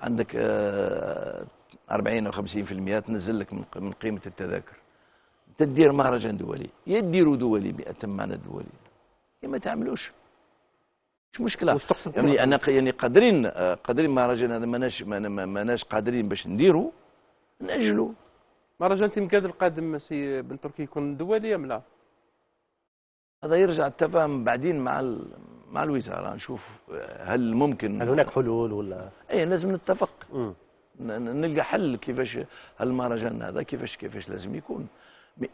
Speaker 2: عندك آه، 40 أو 50% تنزل لك من قيمة التذاكر. تدير مهرجان دولي يا ديروا دولي بأتم معنى دولي. يا ما تعملوش. مش
Speaker 1: مشكلة.
Speaker 2: يعني أنا يعني قادرين آه، قادرين مهرجان هذا ماناش ما- ما- ماناش قادرين باش نديروا ناجلوا
Speaker 3: مهرجان تيمكاد القادم سي بن تركي يكون دولي أم لا؟
Speaker 2: هذا يرجع التفاهم بعدين مع ال- مع الوزارة. نشوف آه، هل ممكن
Speaker 1: هل هناك حلول ولا؟
Speaker 2: اي لازم نتفق.
Speaker 1: مم.
Speaker 2: نلقى حل كيفاش هالمهرجان هذا كيفاش كيفاش لازم يكون.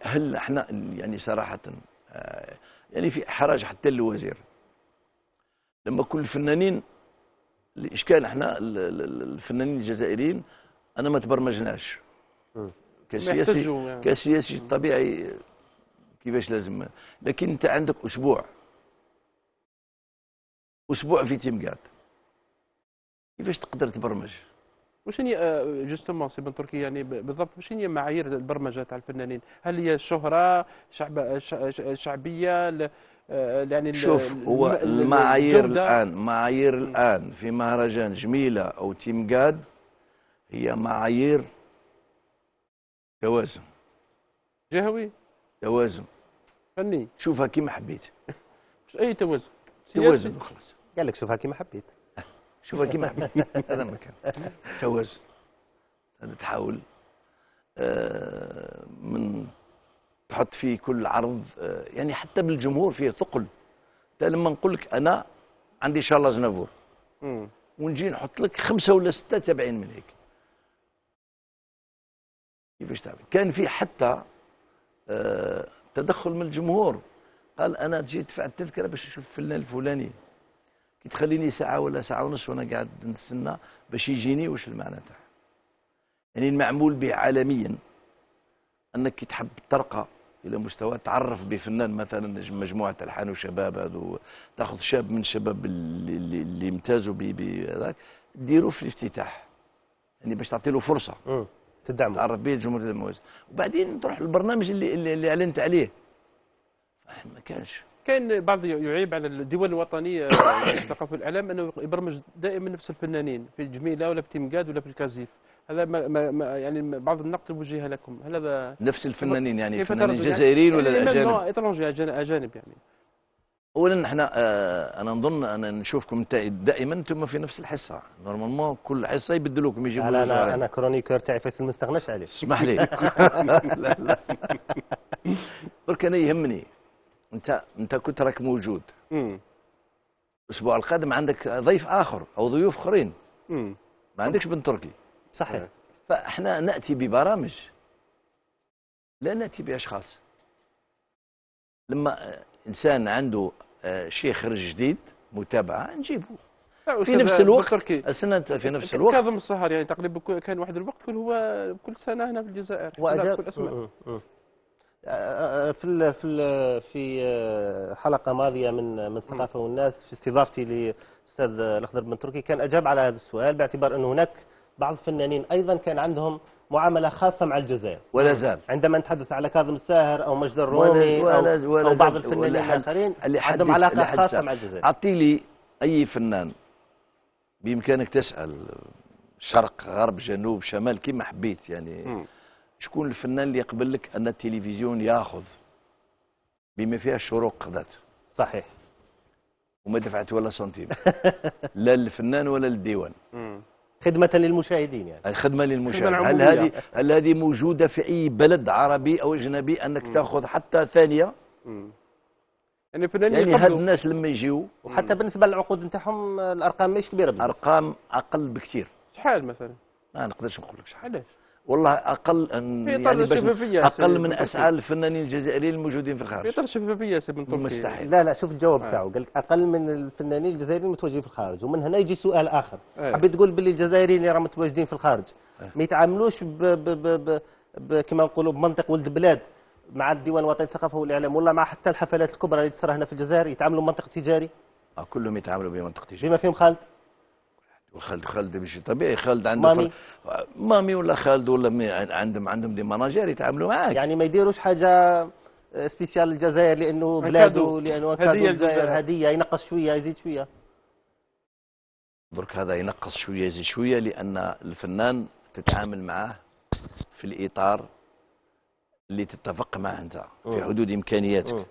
Speaker 2: هل إحنا يعني صراحة آه، يعني في حرج حتى للوزير. لما كل الفنانين الإشكال إحنا ال- ال- ال- الفنانين الجزائريين أنا ما تبرمجناش. كسياسي
Speaker 3: يعني.
Speaker 2: كسياسي طبيعي كيفاش لازم. لكن انت عندك أسبوع. أسبوع في تيمقات. كيفاش تقدر تبرمج؟
Speaker 3: وش هي آه، justement سي بن تركي يعني بالضبط وش هي معايير البرمجة تاع الفنانين؟ هل هي الشهره شعب ش- ش- شعبية ل- آه، يعني
Speaker 2: شوف هو
Speaker 3: الم- ال-
Speaker 2: المعايير؟ الآن معايير الآن في مهرجان جميلة أو تيمقاد هي معايير توازن.
Speaker 3: جهوي؟
Speaker 2: توازن.
Speaker 3: فني.
Speaker 2: شوفها كيما حبيت.
Speaker 3: مش أي توازن؟
Speaker 2: توازن وخلاص.
Speaker 1: قال لك شوفها كيما حبيت.
Speaker 2: شوفها كيما هذا مكان توازن هذا تحاول آه، من تحط فيه كل عرض آه، يعني حتى بالجمهور فيه ثقل. لما نقول لك أنا عندي ان شاء الله زنافور. ونجي نحط لك خمسة ولا ستة تابعين من هيك. كيفاش تعمل؟ كان في حتى آه، تدخل من الجمهور. قال أنا جيت دفعت التذكرة باش نشوف الفنان الفلاني. تخليني ساعة ولا ساعة ونص وأنا قاعد نستنى باش يجيني واش المعنى تاعه. يعني المعمول به عالميا أنك كي تحب ترقى إلى مستوى تعرف بفنان مثلا مجموعة ألحان وشباب هذو تأخذ شاب من الشباب اللي, اللي, اللي امتازوا ب- بهذاك ديروا في الافتتاح. يعني باش تعطي له فرصة.
Speaker 1: مم. تدعموا
Speaker 2: تعرف به الجمهور الموز وبعدين تروح للبرنامج اللي اللي, اللي أعلنت عليه. ما كانش.
Speaker 3: كاين بعض يعيب على الدول الوطنية الثقافه والاعلام أنه يبرمج دائما نفس الفنانين في الجميله ولا في تيمقاد ولا في الكازيف. هذا ما ما ما يعني بعض النقد وجه لكم. هل هذا
Speaker 2: نفس الفنانين يعني الفنانين
Speaker 3: تردد؟
Speaker 2: الجزائريين ولا
Speaker 3: يعني
Speaker 2: الاجانب
Speaker 3: étrangers أجانب يعني.
Speaker 2: اولا إحنا آه أنا نظن أنا نشوفكم أنت دائما أنتم في نفس الحصة. normalement كل حصة يبدلوكم يجيبوا
Speaker 1: لا لا. أنا chroniqueur تاعي فيصل ما استغناش عليه
Speaker 2: اسمح لي. لا لا. برك أنا يهمني. انت انت كنت راك موجود.
Speaker 3: امم
Speaker 2: الأسبوع القادم عندك ضيف آخر أو ضيوف أخرين.
Speaker 3: امم
Speaker 2: ما عندكش بن تركي.
Speaker 1: صحيح.
Speaker 2: فإحنا نأتي ببرامج. لا نأتي بأشخاص. لما آه، إنسان عنده آه، شيء خرج جديد متابعة نجيبه. في نفس الوقت السنة في نفس الوقت.
Speaker 3: كاظم السهر يعني تقريبا كان واحد الوقت كل هو كل سنة هنا في الجزائر.
Speaker 1: وأداء. في في في آه، حلقة ماضية من من الثقافه والناس في استضافتي للاستاذ الأخضر بن تركي كان أجاب على هذا السؤال باعتبار انه هناك بعض الفنانين أيضا كان عندهم معاملة خاصة مع الجزائر.
Speaker 2: ولا زال.
Speaker 1: عندما نتحدث على كاظم الساهر أو مجد الرومي
Speaker 2: ولا-
Speaker 1: أو,
Speaker 2: ولا
Speaker 1: أو بعض الفنانين الآخرين
Speaker 2: اللي
Speaker 1: عندهم
Speaker 2: علاقة
Speaker 1: خاصة مع الجزائر.
Speaker 2: أعطي لي أي فنان بإمكانك تسأل شرق غرب جنوب شمال كما حبيت يعني
Speaker 3: مم.
Speaker 2: شكون الفنان اللي يقبل لك أن التلفزيون ياخذ بما فيها الشروق قضات
Speaker 1: صحيح.
Speaker 2: وما دفعت ولا سنتيم. لا للفنان ولا للديوان.
Speaker 3: مم.
Speaker 1: خدمة للمشاهدين يعني.
Speaker 2: الخدمه للمشاهد.
Speaker 3: الخدمة
Speaker 2: هل. هذه هل هذه موجودة في أي بلد عربي أو أجنبي أنك تأخذ حتى ثانية؟
Speaker 3: مم. يعني الفنانين
Speaker 2: يعني هاد الناس لما يجيو
Speaker 1: وحتى بالنسبة للعقود نتاعهم الأرقام ماهيش كبيرة بزاف.
Speaker 2: أرقام أقل بكثير.
Speaker 3: شحال مثلا؟
Speaker 2: ما نقدرش نقول لك شحال.
Speaker 3: علاش؟
Speaker 2: والله أقل
Speaker 3: في
Speaker 2: باش-
Speaker 3: الشفافية أقل
Speaker 2: من أسعار الفنانين الجزائريين الموجودين في
Speaker 3: في
Speaker 2: الخارج
Speaker 3: اطار الشفافيه سي بن تركي
Speaker 2: مستحيل.
Speaker 1: لا لا شوف الجواب
Speaker 3: آه.
Speaker 1: تاعو. قال لك أقل من الفنانين الجزائريين المتواجدين في الخارج. ومن هنا يجي سؤال آخر.
Speaker 3: آه.
Speaker 1: حبيت تقول باللي الجزائريين اللي راهم متواجدين في الخارج
Speaker 2: آه.
Speaker 1: ما يتعاملوش ب ب ب ب ب كما نقولوا بمنطق ولد بلاد. مع الديوان الوطني للثقافة والإعلام ولا مع حتى الحفلات الكبرى اللي تصير هنا في الجزائر يتعاملوا بمنطق تجاري؟
Speaker 2: آه، كلهم يتعاملوا بمنطق تجاري.
Speaker 1: بما فيهم خالد؟
Speaker 2: وخالد خالد مش طبيعي خالد عنده
Speaker 1: مامي.
Speaker 2: فر- مامي ولا خالد ولا مي- عندهم عندهم des managers يتعاملوا معاك
Speaker 1: يعني ما يديروش حاجة spécial للجزائر
Speaker 3: لأنه.
Speaker 1: بلاده لأنه
Speaker 3: للجزائر.
Speaker 1: الجزائر هدية ينقص شوية يزيد شوية
Speaker 2: درك هذا ينقص شوية يزيد شوية لأن الفنان تتعامل معاه في الإطار اللي تتفق معه أنت في. حدود
Speaker 1: إمكانياتك.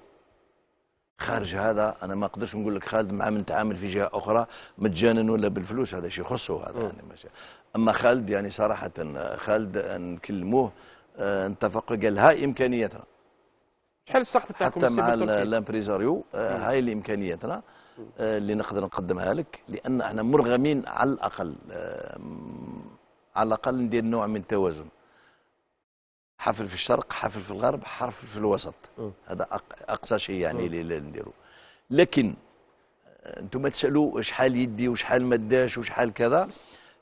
Speaker 2: خارج هذا أنا ما أقدرش نقول لك خالد مع من نتعامل في جهة أخرى مجانا ولا بالفلوس هذا شيء يخصه هذا. يعني ماشي. أما خالد يعني صراحة خالد نكلموه آه، نتفق قال هاي امكانياتنا
Speaker 3: شحال السقف تاعكم
Speaker 2: حتى مع الإمبريزاريو آه، هاي اللي امكانياتنا آه، اللي نقدر نقدمها لك لأن إحنا مرغمين على الأقل على الأقل ندير نوع من التوازن. حفل في الشرق حفل في الغرب حفل في الوسط.
Speaker 1: مم.
Speaker 2: هذا أق- أقصى شيء يعني. اللي اللي نديرو. لكن آه، أنتم تسألوا شحال يدي وشحال ما داش وشحال كذا.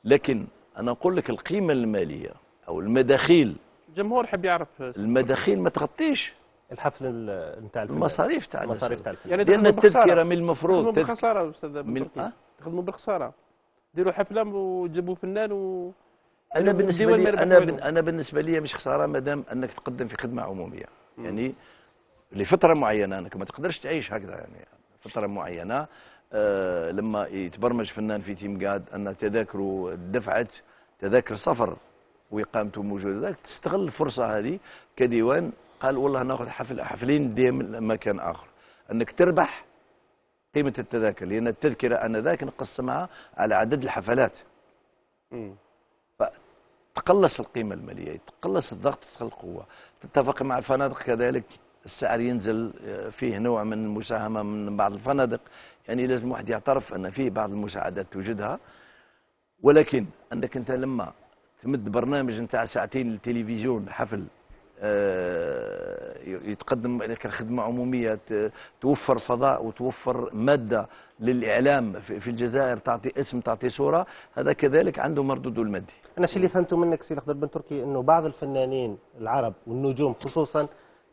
Speaker 2: لكن أنا نقول لك القيمة المالية أو المداخيل.
Speaker 3: الجمهور حب يعرف
Speaker 2: المداخيل ما تغطيش.
Speaker 1: الحفل ال- نتاع الفنان.
Speaker 2: المصاريف تاع
Speaker 1: المصاريف تاع الفنان.
Speaker 3: يعني
Speaker 2: لأن
Speaker 3: تخدموا بخسارة.
Speaker 2: التذكره من
Speaker 3: تخدموا
Speaker 2: المفروض تذ-
Speaker 3: بخسارة أستاذ
Speaker 2: من- أه؟
Speaker 3: تخدموا بخسارة. ديروا حفلة وتجيبوا فنان و أنا بالنسبة
Speaker 2: لي أنا أنا بالنسبة لي مش خسارة ما دام أنك تقدم في خدمة عمومية. يعني لفترة معينة أنك ما تقدرش تعيش هكذا يعني. فترة معينة آه لما يتبرمج فنان في تيم قاد أن تذاكره دفعت تذاكر سفر واقامته موجودة. ذاك تستغل الفرصة هذه كديوان قال والله ناخذ حفل حفلين ندير من مكان آخر. أنك تربح قيمة التذاكر لأن التذكرة أنذاك نقسمها على عدد الحفلات.
Speaker 3: مم.
Speaker 2: تقلص القيمة المالية يتقلص الضغط القوة. تتفق مع الفنادق كذلك السعر ينزل آه، فيه نوع من المساهمة من بعض الفنادق. يعني لازم واحد يعترف أن فيه بعض المساعدات توجدها. ولكن انك أنت لما تمد برنامج نتاع ساعتين للتلفزيون حفل يتقدم لك خدمة عمومية توفر فضاء وتوفر مادة للإعلام في الجزائر تعطي اسم تعطي صورة هذا كذلك عنده مردوده المادي.
Speaker 1: أنا الشيء اللي فهمته منك سي الأخضر بن تركي؟ إنه بعض الفنانين العرب والنجوم خصوصا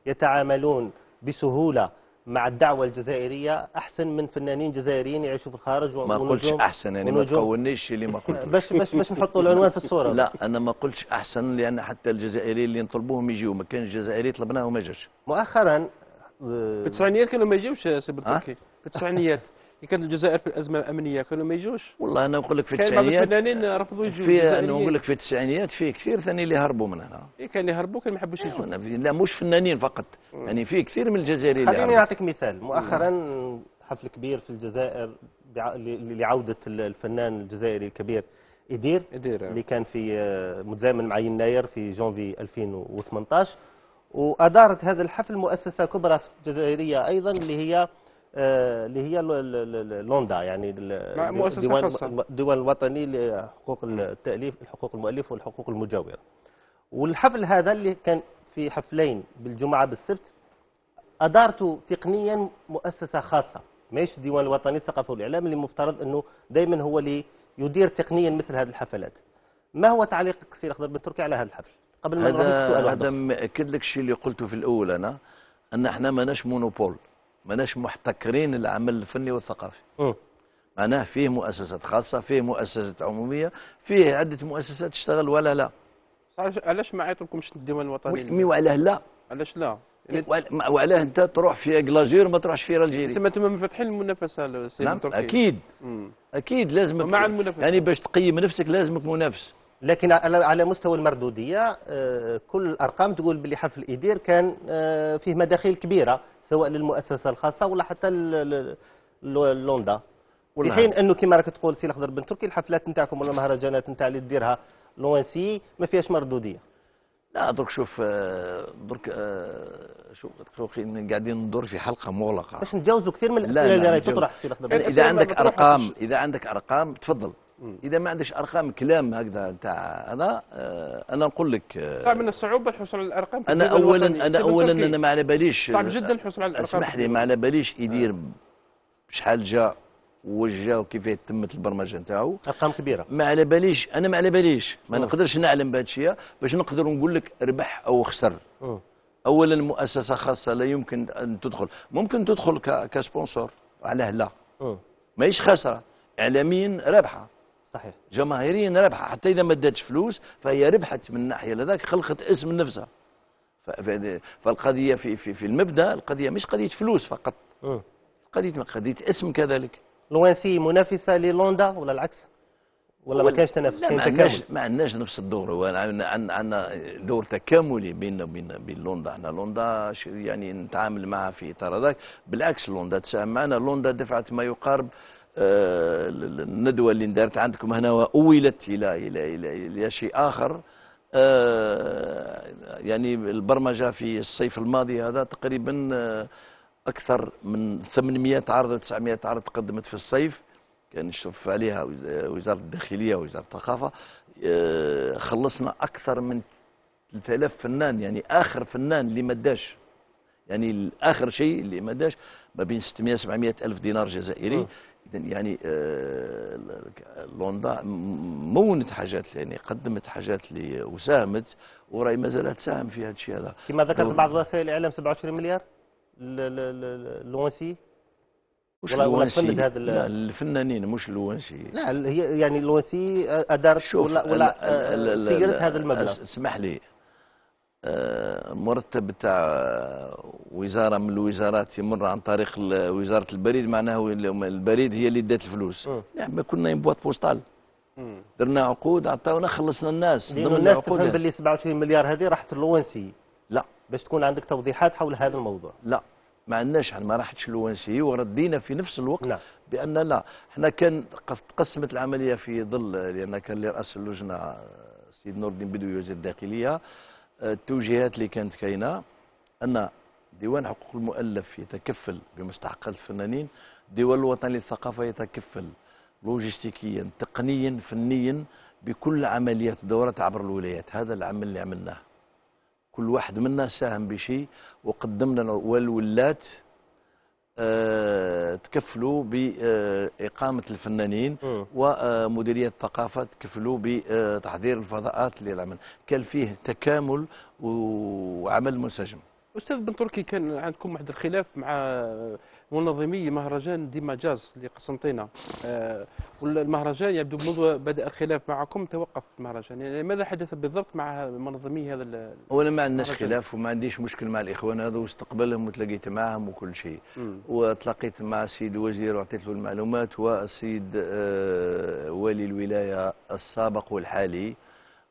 Speaker 1: يتعاملون بسهولة مع الدعوة الجزائرية أحسن من فنانين جزائريين يعيشوا في الخارج
Speaker 2: ما قلتش أحسن يعني ما. تقولنيش اللي ما قلتش
Speaker 1: باش باش باش نحطوا العنوان في الصورة
Speaker 2: لا أنا ما قلتش أحسن لأن حتى الجزائريين اللي نطلبوهم يجيو ما كان الجزائري طلبناه وما جاش
Speaker 1: مؤخرا آه،
Speaker 3: في التسعينيات كانوا ما يجيوش سي
Speaker 2: ها؟
Speaker 3: تركي في التسعينيات اللي كانت الجزائر في الأزمة الأمنية كانوا ما يجوش.
Speaker 2: والله أنا نقول لك في التسعينيات
Speaker 3: الفنانين رفضوا يجوا
Speaker 2: في أنا
Speaker 3: الجزائريين.
Speaker 2: نقول لك في التسعينيات في كثير ثاني اللي هربوا من هنا
Speaker 3: إيه كان اللي يهربوا كان ما يحبوش يجوا.
Speaker 2: لا مش فنانين فقط. يعني في كثير من الجزائريين
Speaker 1: خليني
Speaker 2: هربوا.
Speaker 1: نعطيك مثال. مؤخرا حفل كبير في الجزائر لعودة الفنان الجزائري الكبير إدير
Speaker 3: يدير
Speaker 1: اللي كان في آه، متزامن مع يناير في جونفي 2018 وأدارت هذا الحفل مؤسسة كبرى في الجزائرية أيضا اللي هي آه، اللي هي ال- ال- ال- لوندا يعني الديوان. الديوان الوطني لحقوق التأليف حقوق المؤلف والحقوق المجاورة. والحفل هذا اللي كان في حفلين بالجمعة بالسبت أدارته تقنيا مؤسسة خاصة ماهيش الديوان الوطني للثقافة والإعلام اللي مفترض أنه دائما هو اللي يدير تقنيا مثل هذه الحفلات. ما هو تعليقك سي الأخضر بن تركي على هذا الحفل؟ قبل ما
Speaker 2: هذا هذا مأكد لك الشيء اللي قلته في الأول أنا أن إحنا ماناش monopole. ماناش محتكرين العمل الفني والثقافي. معناه فيه مؤسسات خاصة فيه مؤسسات عمومية فيه عدة مؤسسات تشتغل ولا لا.
Speaker 3: علاش- ما عيطولكمش الديوان
Speaker 2: mais
Speaker 3: الوطني
Speaker 2: وعلاه لا.
Speaker 3: علاش لا؟ يعني
Speaker 2: وعلاه- انت تروح في إكلاجير ما تروحش في الجيري
Speaker 3: سما أنتم فاتحين المنافسة السي
Speaker 2: نعم
Speaker 3: تركي
Speaker 2: أكيد.
Speaker 3: مم.
Speaker 2: أكيد لازمك
Speaker 3: ومع المنافسة.
Speaker 2: يعني باش تقيم نفسك لازمك منافس.
Speaker 1: لكن على مستوى المردودية آه، كل الأرقام تقول باللي حفل إيدير كان آه، فيه مداخيل كبيرة. سواء للمؤسسة الخاصة ولا حتى ل ONDA في. حين انه كما راك تقول سي الاخضر بن تركي الحفلات نتاعكم ولا المهرجانات نتاع اللي ديرها ل ONCI ما فيهاش مردوديه
Speaker 2: لا درك شوف آه، درك آه، شوف قاعدين ندور في حلقه مغلقه
Speaker 1: باش نتجاوزوا كثير من
Speaker 2: لا،
Speaker 1: الاسئله
Speaker 2: لا،
Speaker 1: اللي راهي. تطرح سي
Speaker 3: يعني
Speaker 1: تركي.
Speaker 2: اذا عندك. ارقام اذا عندك ارقام تفضل إذا ما عندكش أرقام كلام هكذا نتاع هذا آه، أنا نقول لك آه،
Speaker 3: صعب من الصعوبة الحصول على
Speaker 2: الأرقام
Speaker 3: أنا
Speaker 2: اولا.
Speaker 3: أنا
Speaker 2: اولا. أنا ما على باليش
Speaker 3: صعب جدا الحصول على الأرقام
Speaker 2: اسمح لي ما على باليش يدير شحال جا وش جا وكيف تمت البرمجة نتاعو.
Speaker 1: أرقام كبيرة.
Speaker 2: ما على باليش أنا ما على باليش. ما. نقدرش نعلم بهذا الشيء باش نقدر نقول لك ربح أو خسر.
Speaker 1: مم.
Speaker 2: اولا مؤسسة خاصة لا يمكن أن تدخل. ممكن تدخل ك- كسبونسور علاه لا. ماهيش خاسره اعلاميا رابحه
Speaker 1: صحيح.
Speaker 2: جماهيريا رابحه حتى إذا ما ادتش فلوس فهي ربحت من الناحيه لذاك خلقت اسم نفسها. ف- ف- فالقضية في في في المبدأ القضية مش قضية فلوس فقط.
Speaker 1: مم.
Speaker 2: قضية قضية اسم كذلك.
Speaker 1: لوانسي منافسة للوندا ولا العكس؟ ولا ما كانش تنافس
Speaker 2: لا
Speaker 1: كان
Speaker 2: ما عندناش ما عندناش نفس الدور. هو عندنا عندنا دور تكاملي بين بين بين لوندا. إحنا لوندا يعني نتعامل معها في إطار هذاك بالعكس لوندا تساهم معنا. لوندا دفعت ما يقارب ال- ال- الندوة اللي دارت عندكم هنا واولت إلى إلى إلى, إلى شيء آخر. آه، يعني البرمجة في الصيف الماضي هذا تقريبا آه، أكثر من 800 عرض 900 عرض تقدمت في الصيف. كان يشرف عليها وز- وزارة الداخلية ووزارة الثقافة. آه، خلصنا أكثر من 3000 فنان يعني آخر فنان اللي ما داش. يعني آخر شيء اللي ما داش ما بين 600 700 ألف دينار جزائري. يعني آه، ل ONDA مونت حاجات يعني قدمت حاجات لي وساهمت وراي ما زالت تساهم في هذا الشيء هذا.
Speaker 1: كما ذكرت بعض وسائل الاعلام 27 مليار ل- ل- ل- ل ONCI
Speaker 2: مش
Speaker 1: ولا- ولا
Speaker 2: ال ONCI
Speaker 1: تفند هذا ال-
Speaker 2: لا الفنانين مش ال ONCI
Speaker 1: لا هي يعني ل ONCI
Speaker 2: أدارت
Speaker 1: ولا ولا سيرت هذا المبلغ.
Speaker 2: اسمح لي. المرتب بتاع وزارة من الوزارات يمر عن طريق وزارة البريد معناه البريد هي اللي ادت الفلوس. نعم ما كنا boîte
Speaker 3: postale.
Speaker 2: درنا عقود عطاونا خلصنا الناس. ضمن
Speaker 1: الناس تفهم باللي 27 مليار هذه راحت لل ONCI
Speaker 2: لا.
Speaker 1: باش تكون عندك توضيحات حول هذا الموضوع.
Speaker 2: لا. ما عندناش إحنا ما راحتش ال ONCI وردينا في نفس الوقت
Speaker 1: نعم.
Speaker 2: بأن لا. إحنا كان تقسمت العملية في ظل لأن كان اللي رأس اللجنة السيد نور الدين بدوي وزير الداخلية. التوجيهات اللي كانت كاينة أن ديوان حقوق المؤلف يتكفل بمستحقات الفنانين ديوان الوطني للثقافة يتكفل لوجستيكيا تقنيا فنيا بكل عمليات الدورات عبر الولايات. هذا العمل اللي عملناه. كل واحد منا ساهم بشيء وقدمنا والولات تكفلوا بإقامة الفنانين. ومديرية الثقافة تكفلوا بتحضير الفضاءات للعمل كان فيه تكامل وعمل منسجم
Speaker 3: أستاذ بن تركي كان عندكم واحد الخلاف مع منظمي مهرجان ديما جاز لقسنطينة آه، والمهرجان يبدو منذ بدا الخلاف معكم توقف المهرجان يعني ماذا حدث بالضبط مع منظمي هذا
Speaker 2: اولا ما عندناش. خلاف وما عنديش مشكل مع الإخوان هذو واستقبلهم وتلاقيت معهم وكل شيء. وتلاقيت مع السيد الوزير وعطيت له المعلومات والسيد آه، والي الولاية السابق والحالي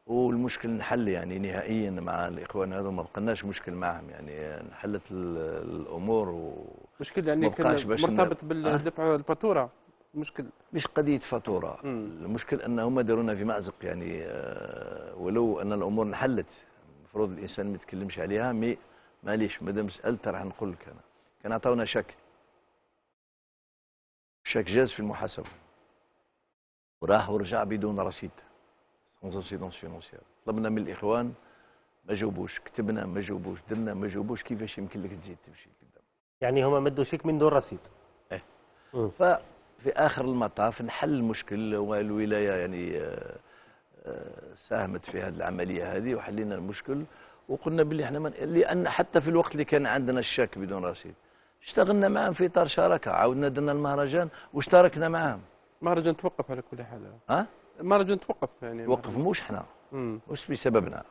Speaker 2: والمشكل انحل يعني نهائيا مع الإخوان هذو ما بقناش مشكل معهم يعني انحلت ال- الأمور و
Speaker 3: مشكل يعني مرتبط
Speaker 2: ن-
Speaker 3: بالدفع الفاتوره مشكل.
Speaker 2: مش قضية
Speaker 3: فاتورة.
Speaker 2: المشكل أن هم دارونا في مأزق يعني آه، ولو أن الأمور انحلت المفروض الإنسان ما يتكلمش عليها مي معليش مادام سألت راح نقول لك أنا. كان عطاونا chèque. chèque جاز في المحاسبة. وراح ورجع بدون رصيد. sans incidence financière طلبنا من الاخوان ما جاوبوش كتبنا ما جاوبوش درنا ما جاوبوش كيفاش يمكن لك تزيد تمشي قدام
Speaker 1: يعني هم مدوا شيك من دون رصيد
Speaker 2: إيه.
Speaker 1: مم.
Speaker 2: ففي اخر المطاف نحل المشكل والولايه يعني ساهمت في هذه العملية هذه وحلينا المشكل وقلنا باللي إحنا من لأن حتى في الوقت اللي كان عندنا الشك بدون رصيد اشتغلنا معهم في اطار شراكه عاودنا درنا المهرجان واشتركنا معهم
Speaker 3: المهرجان توقف على كل حال
Speaker 2: ها
Speaker 3: المهرجان توقف يعني.
Speaker 2: وقف موش إحنا
Speaker 3: مم.
Speaker 2: مش بسببنا.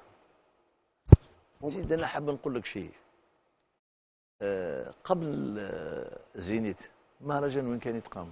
Speaker 2: زيد أنا حاب نقول لك شيء. آه، قبل آه، زينيت المهرجان وين كان يتقام؟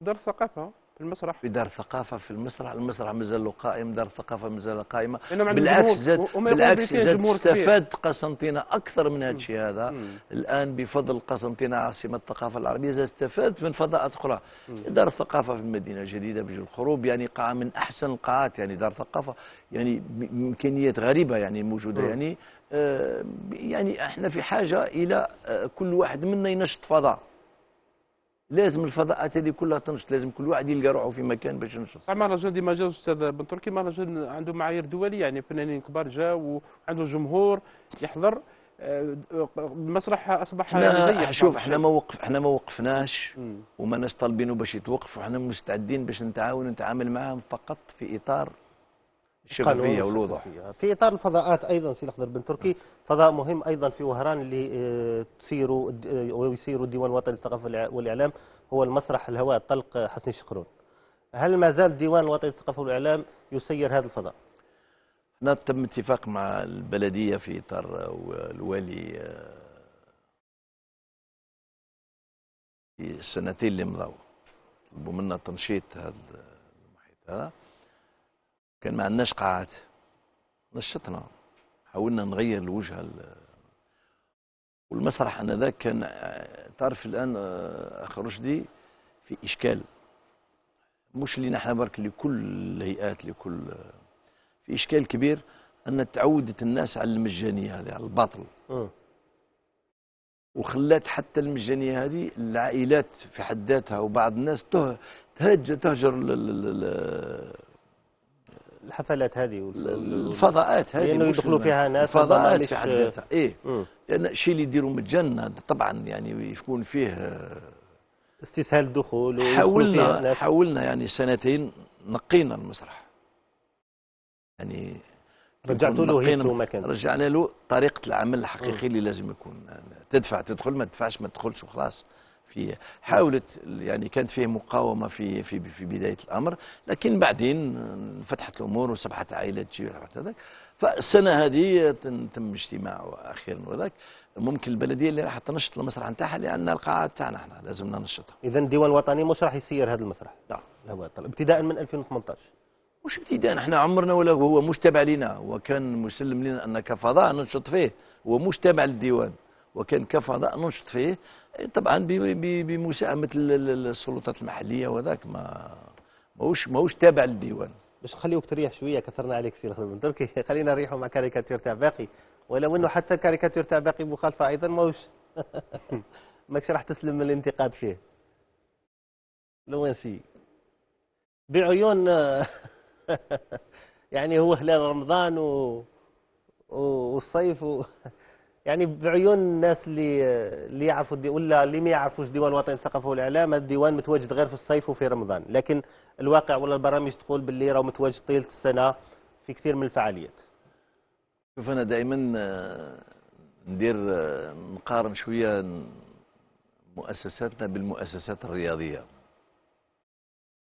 Speaker 3: دار الثقافه في المسرح.
Speaker 2: في دار الثقافة في المسرح المسرح مازال قائم دار الثقافة مازال قائمة. بالعكس زاد بالعكس زاد. استفاد قسنطينة أكثر من هذا الشيء هذا. الآن بفضل قسنطينة عاصمة الثقافة العربية زاد استفادت من فضاءات أخرى. دار الثقافة في المدينة الجديدة بجي الخروب يعني قاعة من أحسن القاعات يعني دار ثقافة يعني بإمكانيات غريبة يعني موجودة.
Speaker 3: مم.
Speaker 2: يعني آه يعني إحنا في حاجة إلى آه كل واحد منا ينشط فضاء. لازم الفضاءات هذه كلها تنشط لازم كل واحد يلقى روحه في مكان باش ينشط
Speaker 3: مهرجان ديما جاز أستاذ بن تركي مهرجان عنده معايير دولية يعني فنانين كبار جاوا وعنده جمهور يحضر آه، المسرح أصبح يعني ضيق
Speaker 2: إحنا شوف
Speaker 3: إحنا.
Speaker 2: ما وقف إحنا ما وقفناش. وما ناس طالبينه باش يتوقف وحنا مستعدين باش نتعاون ونتعامل معهم فقط في إطار الشفافيه والوضوح.
Speaker 1: في إطار الفضاءات أيضا سي الأخضر بن تركي. فضاء مهم أيضا في وهران اللي آه، تسيروا آه، ويسيروا الديوان الوطني للثقافة والإعلام هو المسرح الهواء الطلق حسني شقرون هل ما زال الديوان الوطني للثقافة والإعلام يسير هذا الفضاء؟
Speaker 2: هنا تم اتفاق مع البلدية في إطار آه، الوالي في السنتين اللي مضاو طلبوا منا تنشيط هذا المحيط هذا كان ما عندناش قاعات. نشطنا. حاولنا نغير الوجهة ال- والمسرح آنذاك كان آه، تعرف الآن آه، أخ رشدي في إشكال. مش اللي نحن برك لكل الهيئات لكل آه، في إشكال كبير أن تعودت الناس على المجانية هذه على الباطل
Speaker 1: مم.
Speaker 2: وخلات حتى المجانية هذه العائلات في حد ذاتها وبعض الناس ته- تهج تهجر ال-
Speaker 1: الحفلات هذه
Speaker 2: الفضاءات هذه
Speaker 1: لأنه
Speaker 2: مش
Speaker 1: يدخلوا فيها ناس
Speaker 2: الفضاءات
Speaker 1: ربما
Speaker 2: في حد ذاتها
Speaker 1: إيه.
Speaker 2: لأن الشيء اللي يديروا مجانا طبعا يعني يكون فيه
Speaker 1: استسهال فيها
Speaker 2: حاولنا. حاولنا يعني سنتين نقينا المسرح. يعني
Speaker 1: رجعتوا له هيبته مكان
Speaker 2: رجعنا له طريقة العمل الحقيقي اللي لازم يكون. تدفع تدخل ما تدفعش ما تدخلش وخلاص. في حاولت يعني كانت فيه مقاومة في في في بداية الأمر لكن بعدين فتحت الأمور وسبحت عائلات تجي هذاك فالسنة هذه تم تم اجتماع أخيرا وذاك. ممكن البلدية اللي راح تنشط المسرح نتاعها لأن القاعة تاعنا إحنا لازمنا ننشطها.
Speaker 1: اذا الديوان الوطني مش راح يسير هذا المسرح؟ الطلق ابتداء من 2018
Speaker 2: مش ابتداء إحنا عمرنا ولا هو مش تابع لنا. وكان مسلم لنا ان كفضاء ننشط فيه. هو مش تابع للديوان. وكان كفضاء ننشط فيه. طبعا بمساهمه ال- ال- السلطات المحلية وذاك ما ماهوش ماهوش تابع للديوان.
Speaker 1: باش نخليوك تريح شوية كثرنا عليك سي بن تركي خلينا نريحوا مع كاريكاتير تاع باقي. ولو إنه حتى كاريكاتير تاع باقي مخالفة أيضا ماهوش. ماكش راح تسلم من الانتقاد فيه. ل ONCI. بعيون يعني هو هلال رمضان و... والصيف و... يعني بعيون الناس اللي اللي يعرفوا الدي... ولا اللي ما يعرفوش ديوان الوطني للثقافه والإعلام الديوان متواجد غير في الصيف وفي رمضان. لكن الواقع ولا البرامج تقول باللي راه متواجد طيلة السنة في كثير من الفعاليات.
Speaker 2: شوف أنا دائما آه، ندير آه، نقارن شوية مؤسساتنا بالمؤسسات الرياضية.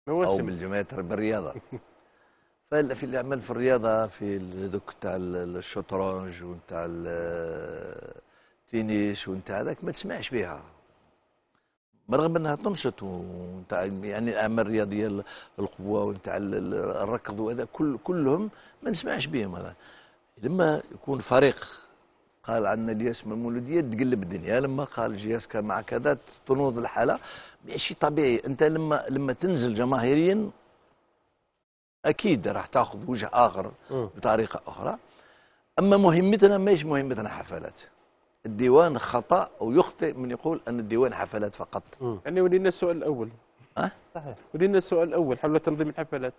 Speaker 2: أو
Speaker 3: مواسم
Speaker 2: بالجمعيات بالرياضه ففي الاعمال في الرياضة في ذوك تاع الشطرنج ونتاع التنس ونتاع هذاك ما تسمعش بها. رغم انها تنشط ونتاع يعني الأعمال الرياضية القوة ونتاع الركض وهذا كل كلهم ما نسمعش بهم هذا. لما يكون فريق قال عندنا الياس من المولوديه تقلب الدنيا لما قال جياس كان مع كذا تنوض الحالة شيء طبيعي. انت لما لما تنزل جماهيريا أكيد راح تأخذ وجه
Speaker 1: آخر.
Speaker 2: بطريقة أخرى أما مهمتنا ماهيش مهمتنا حفلات الديوان خطأ أو يخطئ من يقول أن الديوان حفلات فقط.
Speaker 3: يعني ولينا السؤال الأول
Speaker 2: أه؟
Speaker 1: صحيح
Speaker 3: ولينا السؤال الأول حول تنظيم الحفلات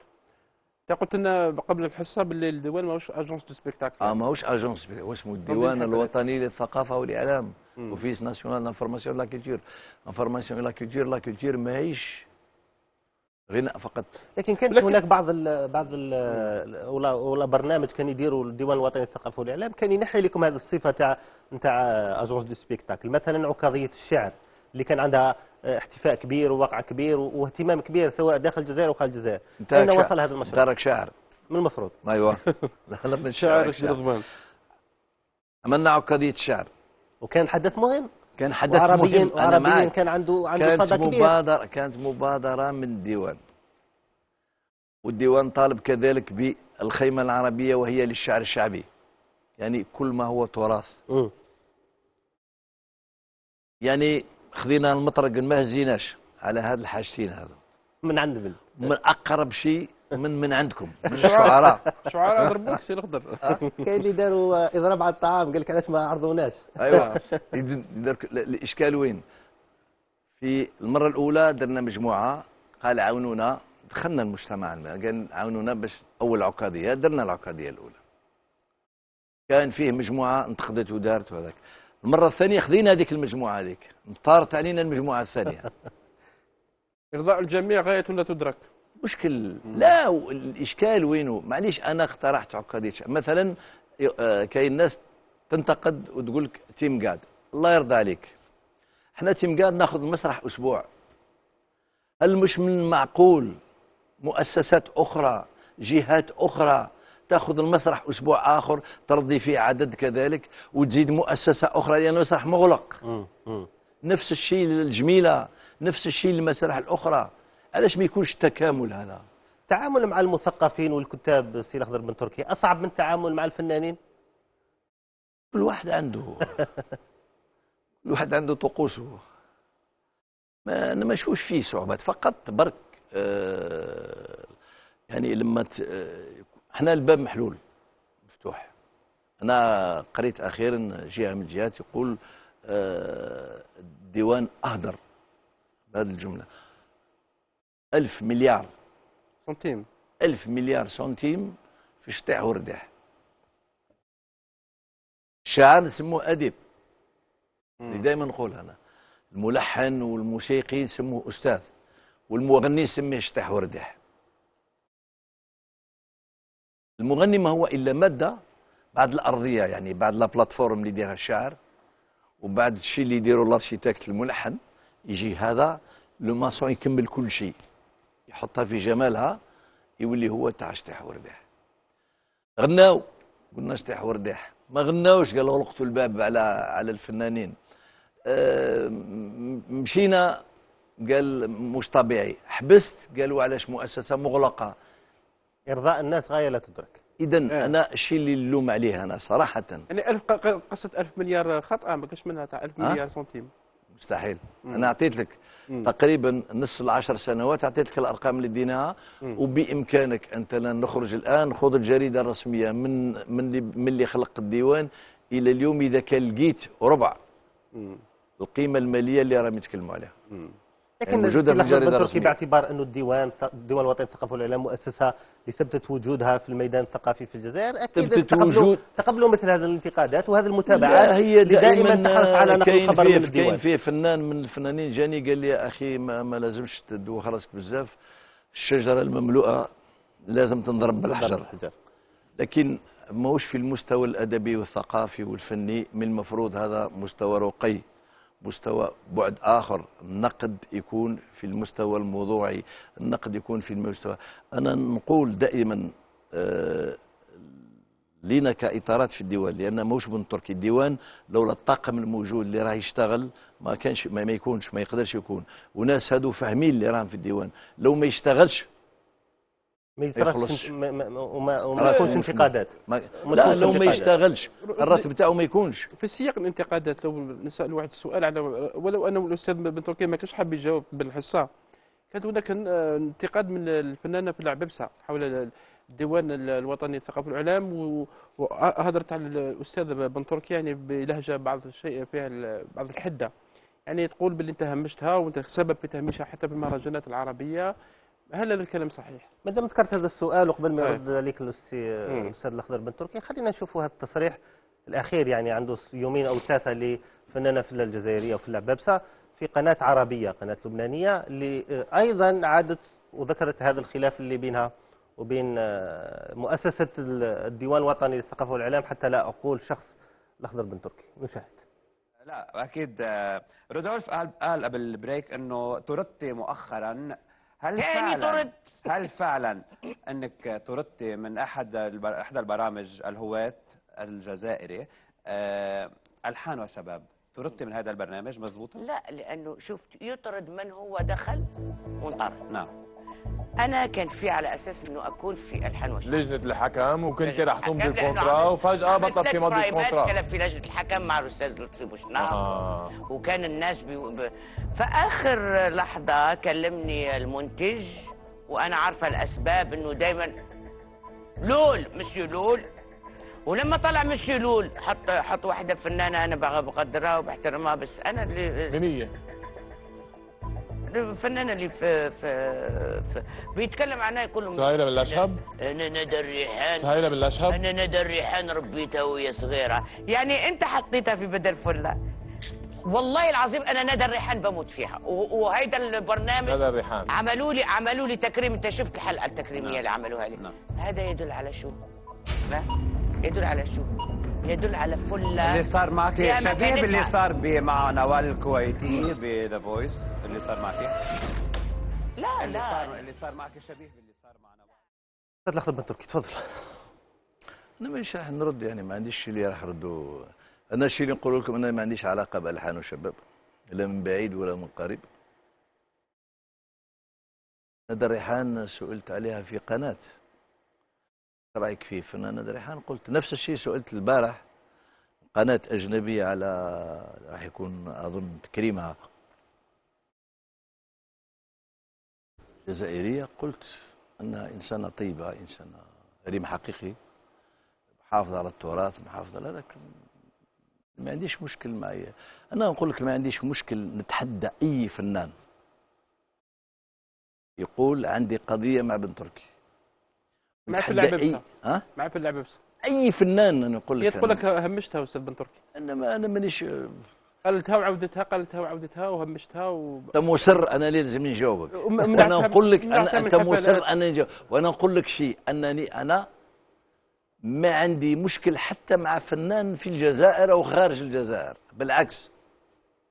Speaker 3: أنت قلت لنا قبل الحصة باللي الديوان ماهوش agence de spectacles
Speaker 2: آه ماهوش agence هو اسمه الديوان. الوطني للثقافة
Speaker 3: والإعلام.
Speaker 2: office national l'information la culture information la culture la culture ماهيش غناء فقط.
Speaker 1: لكن كانت هناك بعض ال بعض ال ولا, ولا برنامج كان يديروا الديوان الوطني للثقافة والإعلام كان ينحي لكم هذه الصفة تاع نتاع agence de spectacle. مثلا عكاظيه الشعر اللي كان عندها احتفاء كبير ووقع كبير واهتمام كبير سواء داخل الجزائر وخارج الجزائر. اين. وصل هذا المشروع.
Speaker 2: دارك شاعر
Speaker 1: من المفروض.
Speaker 2: أيوه. لا من
Speaker 3: شاعر
Speaker 2: شعر
Speaker 3: رضوان
Speaker 2: عملنا عكاظية الشعر
Speaker 1: وكان حدث مهم.
Speaker 2: كان حدث
Speaker 1: وعربيا
Speaker 2: مهم أنا
Speaker 1: وعربيا
Speaker 2: معك.
Speaker 1: كان عنده عنده
Speaker 2: كانت مبادرة كانت مبادرة من الديوان والديوان طالب كذلك بالخيمة العربية وهي للشعر الشعبي. يعني كل ما هو تراث.
Speaker 1: مم.
Speaker 2: يعني خذينا المطرق ما هزيناش على هذه الحاجتين هذا.
Speaker 1: من عند من.
Speaker 2: من أقرب شيء من من عندكم من الشعراء.
Speaker 3: شعراء ضربوك سي الخضر
Speaker 1: كاين اللي داروا اضراب على الطعام قال لك علاش ما عرضوناش
Speaker 2: أيوه. يدرك- الإشكال وين؟ في المرة الأولى درنا مجموعة قال عاونونا دخلنا المجتمع قال عاونونا باش أول عكاظيه درنا العكاظيه الأولى. كان فيه مجموعة انتقدت ودارت وهذاك. المرة الثانية خذينا هذيك المجموعة هذيك. طارت علينا المجموعة الثانية.
Speaker 3: إرضاء الجميع غاية لا تدرك.
Speaker 2: مشكل. لا الاشكال وينه؟ معليش أنا اقترحت شيء. مثلا آه، كاين ناس تنتقد وتقول لك تيم قاد. الله يرضى عليك. إحنا تيم قاد ناخذ المسرح أسبوع. هل مش من المعقول مؤسسات أخرى جهات أخرى تاخذ المسرح أسبوع آخر ترضي فيه عدد كذلك وتزيد مؤسسة أخرى لأن المسرح مغلق. نفس الشيء للجميلة نفس الشيء للمسارح الأخرى. علاش ما يكونش التكامل هذا؟
Speaker 1: التعامل مع المثقفين والكتاب سي الأخضر بن تركي أصعب من التعامل مع الفنانين؟
Speaker 2: كل واحد عنده. كل واحد عنده طقوسه. ما أنا ما نشوفش فيه صعوبات فقط برك آه يعني لما ت... آه، إحنا الباب محلول مفتوح. أنا قريت أخيرا جهة من الجهات يقول آه الديوان أهدر. بهذه الجملة. ألف مليار
Speaker 3: سنتيم.
Speaker 2: ألف مليار سنتيم في شطيح ورداح الشاعر نسموه أديب. اللي دائما نقول أنا. الملحن والموسيقي نسموه أستاذ. والمغني نسميه شطيح ورداح المغني ما هو إلا مادة بعد الأرضية يعني بعد لا بلاتفورم اللي يديرها الشاعر وبعد الشيء اللي يديروا الأرشيتكت الملحن يجي هذا لو ماسون يكمل كل شيء. يحطها في جمالها يولي هو تاع شطيح ورداح غناو قلنا شطيح ورداح ما غناوش قالوا غلقتوا الباب على على الفنانين مشينا قال مش طبيعي حبست قالوا علاش مؤسسه مغلقه
Speaker 1: ارضاء الناس غايه لا تدرك
Speaker 2: اذا
Speaker 3: آه.
Speaker 2: أنا الشيء اللي نلوم عليه أنا صراحة
Speaker 3: يعني ألف ق- ق- قصة ألف مليار خطأ ما كاش منها تاع ألف
Speaker 2: ها؟
Speaker 3: مليار سنتيم
Speaker 2: مستحيل
Speaker 3: مم.
Speaker 2: أنا أعطيت لك
Speaker 3: مم.
Speaker 2: تقريبا نصف العشر سنوات اعطيت لك الأرقام اللي ديناها. وبإمكانك أنت لن نخرج الآن خذ الجريدة الرسمية من من اللي من اللي خلق الديوان إلى اليوم إذا كان لقيت ربع
Speaker 3: مم.
Speaker 2: القيمة المالية اللي راهم يتكلموا عليها
Speaker 3: مم.
Speaker 1: لكن
Speaker 2: في
Speaker 1: الأخضر
Speaker 2: الجريدة
Speaker 1: بن تركي
Speaker 2: الرسمية.
Speaker 1: باعتبار أنه الديوان الديوان الوطني للثقافة والإعلام مؤسسة لثبتت وجودها في الميدان الثقافي في الجزائر
Speaker 2: أكيد
Speaker 1: تقبلوا تقبلوا مثل هذه الانتقادات وهذه المتابعات
Speaker 2: هي
Speaker 1: دائما تحرص على نقل
Speaker 2: كاين فيه
Speaker 1: من
Speaker 2: كاين
Speaker 1: الديوان
Speaker 2: فيه فنان من الفنانين. جاني قال لي يا أخي ما, ما لازمش تدوخ راسك بزاف. الشجرة المملوءة لازم تنضرب بالحجر.
Speaker 1: الحجر
Speaker 2: لكن ماهوش في المستوى الأدبي والثقافي والفني. من المفروض هذا مستوى رقي. مستوى بعد آخر النقد يكون في المستوى الموضوعي النقد يكون في المستوى. أنا نقول دائما آه، لينا كإطارات في الديوان لأن ماهوش من تركي. الديوان لولا الطاقم الموجود اللي راه يشتغل ما كانش ما, ما يكونش ما يقدرش يكون. وناس هادو فاهمين اللي راهم في الديوان. لو ما يشتغلش
Speaker 1: ما ما- وما وما
Speaker 2: راتب
Speaker 1: تكونش
Speaker 2: مش
Speaker 1: انتقادات.
Speaker 2: ما لا لو ما. يشتغلش. الراتب بتاعه ما يكونش.
Speaker 3: في سياق الانتقادات لو نسأل واحد السؤال على ولو أنه الأستاذ بن تركي ما كانش حاب يجاوب بالحصة. كانت هناك آه، انتقاد من الفنانة في العببسه حول الديوان الوطني للثقافه والاعلام و- وهدرت على الأستاذ بن تركي يعني بلهجة بعض الشيء فيها بعض الحدة. يعني تقول باللي انت همشتها وانت سبب في تهميشها حتى في المهرجانات العربية. هل هذا الكلام صحيح؟
Speaker 1: ما دام ذكرت هذا السؤال وقبل ما
Speaker 3: طيب.
Speaker 1: يرد عليك. الاستاذ الأخضر بن تركي خلينا نشوفوا هذا التصريح الأخير يعني عنده يومين أو ثلاثة لفنانة في الجزائرية وفي العبابسه في قناة عربية قناة لبنانية اللي آه، أيضا عادت وذكرت هذا الخلاف اللي بينها وبين آه، مؤسسة الديوان الوطني للثقافة والإعلام حتى لا أقول شخص الأخضر بن تركي نشاهد
Speaker 4: لا أكيد آه، رودولف قال قال قبل ال break إنه طردتي مؤخرا هل
Speaker 5: تاني
Speaker 4: فعلا
Speaker 5: طرد.
Speaker 4: هل فعلا أنك طردتي من أحد البر... احدى البرامج الهواة الجزائري آه، ألحان وشباب طردتي من هذا البرنامج مزبوطة؟
Speaker 5: لا لأنه شفت يطرد من هو دخل وانطرد
Speaker 4: نعم
Speaker 5: أنا كان في على أساس إنه أكون في الحان وشباب
Speaker 6: لجنة الحكم وكنت رح تمضي
Speaker 5: ال
Speaker 6: contrat
Speaker 5: وفجأة
Speaker 6: بطل في مضي
Speaker 5: ال
Speaker 6: contrat.
Speaker 5: كان في لجنة الحكم مع الأستاذ لطفي بوشناق
Speaker 6: آه.
Speaker 5: وكان الناس بي... ب... فآخر لحظة كلمني المنتج وأنا عارفة الأسباب إنه دايما لول مسيو لول. ولما طلع مسيو لول حط حط واحدة فنانة أنا بقدرها وبحترمها بس أنا اللي
Speaker 6: من هي؟
Speaker 5: الفنانه اللي في في, في بيتكلم عنها كلهم
Speaker 6: سهيلة بالأشهب؟
Speaker 5: أنا ندى الريحان
Speaker 6: سهيلة بالاشهب
Speaker 5: أنا ندى الريحان ربيتها وهي صغيرة يعني أنت حطيتها في بدل فله والله العظيم أنا ندى الريحان بموت فيها وهيدا البرنامج
Speaker 6: ندى الريحان.
Speaker 5: عملوا لي عملوا لي تكريم أنت شفت الحلقة التكريمية
Speaker 4: نعم.
Speaker 5: اللي عملوها لي
Speaker 4: نعم.
Speaker 5: هذا يدل على شو لا يدل على شو يدل على فلة.
Speaker 4: اللي صار معك شبيه. باللي صار ب- مع نوال الكويتي ب The Voice اللي صار معك.
Speaker 5: لا
Speaker 4: اللي صار
Speaker 5: لا
Speaker 4: اللي صار معك شبيه باللي صار مع نوال
Speaker 1: الاستاذ الاخضر بن تركي تفضل.
Speaker 2: أنا مش راح نرد يعني ما عنديش شيء اللي راح ردوا أنا الشيء اللي نقول لكم أنا ما عنديش علاقة بالحان وشباب لا من بعيد ولا من قريب. ندى الريحان سئلت عليها في قناة. رأيك في فنان ندى الريحان قلت نفس الشيء سئلت البارح. قناة أجنبية على راح يكون أظن تكريمها جزائرية؟ قلت أنها إنسانة طيبة إنسانة ريم حقيقي. محافظ على التراث محافظ على لكن ما عنديش مشكل معي. أنا نقول لك ما عنديش مشكل نتحدى أي فنان. يقول عندي قضية مع بن تركي.
Speaker 3: مع في
Speaker 2: اي
Speaker 3: بتاعه.
Speaker 2: ها؟
Speaker 3: مع في اللعبة بس
Speaker 2: أي فنان أنا نقول
Speaker 3: هي
Speaker 2: لك
Speaker 3: تقول
Speaker 2: أنا-
Speaker 3: لك همشتها أستاذ بن تركي.
Speaker 2: أنا ما أنا مانيش
Speaker 3: قالتها وعودتها قالتها وعودتها وهمشتها و...
Speaker 2: أنت مصر أنا لازم نجاوبك.
Speaker 3: وأنا
Speaker 2: نقول لك
Speaker 3: من
Speaker 2: أنت مصر. أنا نجاوب. وأنا نقول لك شيء انني أنا ما عندي مشكل حتى مع فنان في الجزائر أو خارج الجزائر. بالعكس.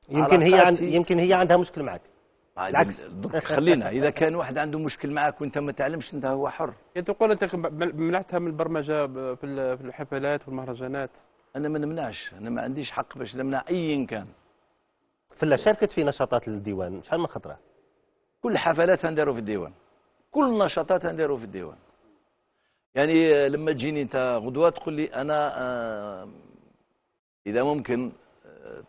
Speaker 1: يمكن هي عند
Speaker 2: علاقاتي-
Speaker 1: يمكن هي عندها مشكل معك.
Speaker 2: بالعكس خلينا. إذا كان واحد عنده مشكل معك وأنت ما تعلمش أنت هو حر.
Speaker 3: هي تقول أنت منعتها من البرمجة في ال- في الحفلات والمهرجانات.
Speaker 2: أنا ما نمنعش. أنا ما عنديش حق باش نمنع ايا كان
Speaker 1: فلا شاركت في نشاطات الديوان. شحال من خطرة؟
Speaker 2: كل حفلات نديروا في الديوان. كل نشاطات نديروا في الديوان. يعني آه، لما تجيني أنت غدوة تقول لي أنا آه، إذا ممكن آه،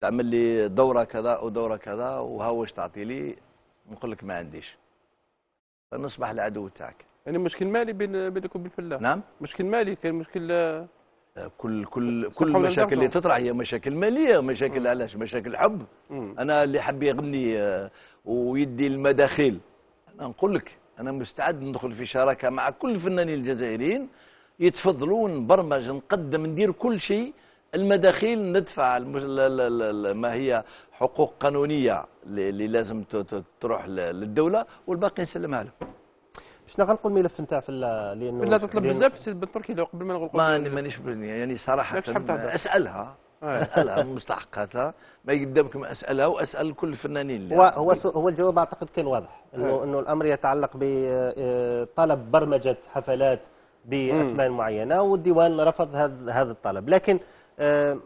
Speaker 2: تعمل لي دورة كذا أو دورة كذا وها واش تعطي لي؟ نقول لك ما عنديش. فنصبح العدو تاعك.
Speaker 3: يعني مشكل مالي بين بينك وبين الفلاح
Speaker 2: نعم.
Speaker 3: مشكل مالي كان مشكل آه،
Speaker 2: كل كل كل المشاكل اللي؟ تطرح هي مشاكل مالية مشاكل علاش مشاكل حب.
Speaker 3: مم.
Speaker 2: أنا اللي حب يغني آه، ويدي المداخيل. أنا نقول لك أنا مستعد ندخل في شراكة مع كل الفنانين الجزائريين يتفضلوا نبرمج نقدم ندير كل شيء المداخيل ندفع المج... ل- ل- ل- ما هي حقوق قانونية اللي لازم ت- ت- تروح ل- للدولة والباقي نسلمها له
Speaker 1: باش نغلقوا الملف نتاع في ال- لأنه
Speaker 3: لا تطلب
Speaker 1: لأنه-
Speaker 3: بزاف السيد بن تركي قبل ما نغلقوا
Speaker 2: ما
Speaker 3: الملف.
Speaker 2: مانيش يعني
Speaker 3: تهضر.
Speaker 2: أسألها
Speaker 3: آه.
Speaker 2: أسألها مستحقاتها ما يقدمكم أسألها وأسأل كل الفنانين
Speaker 1: هو هو هو الجواب أعتقد كان واضح انه
Speaker 3: آه.
Speaker 1: إنه الأمر يتعلق بطلب برمجة حفلات بأثمان معينة والديوان رفض هذا هذا الطلب لكن آه،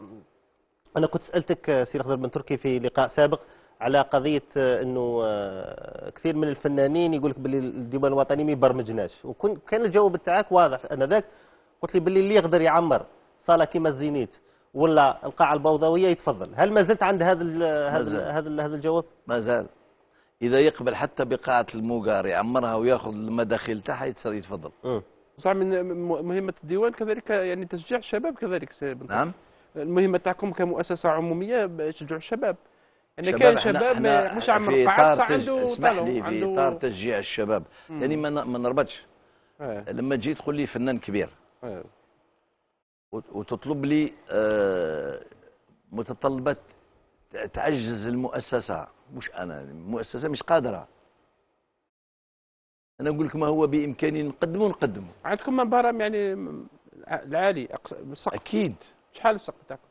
Speaker 1: أنا كنت سألتك آه، سي الاخضر بن تركي في لقاء سابق على قضية آه، إنه آه، كثير من الفنانين يقول لك باللي الديوان الوطني ما يبرمجناش. وكان كان الجواب تاعك واضح. أنا ذاك قلت لي باللي اللي يقدر يعمر صالة كيما الزينيت ولا القاعة البوضاويه يتفضل. هل ما زلت عند هذا هذا هذا ال- هذا الجواب؟
Speaker 2: ما زال. إذا يقبل حتى بقاعة الموقار يعمرها ويأخذ المداخيل تاعها يتفضل.
Speaker 1: مم.
Speaker 3: صح من مهمة الديوان كذلك يعني تشجيع الشباب كذلك سي بن
Speaker 2: نعم.
Speaker 3: المهمة تاعكم كمؤسسة عمومية تشجعوا الشباب. يعني
Speaker 2: شباب
Speaker 3: كاين شباب مش صح
Speaker 2: تج-
Speaker 3: عنده
Speaker 2: اسمح لي في اطار تشجيع الشباب. يعني ما ما نربطش.
Speaker 3: آه،
Speaker 2: لما تجي تقول لي فنان كبير.
Speaker 3: آه.
Speaker 2: وت- وتطلب لي آه، متطلبات تعجز المؤسسة. مش أنا المؤسسة مش قادرة. أنا أقول لك ما هو بإمكاني نقدمه نقدمه
Speaker 3: عندكم من برام يعني العالي أقص- السقف
Speaker 2: أكيد.
Speaker 3: شحال السقف تاعكم؟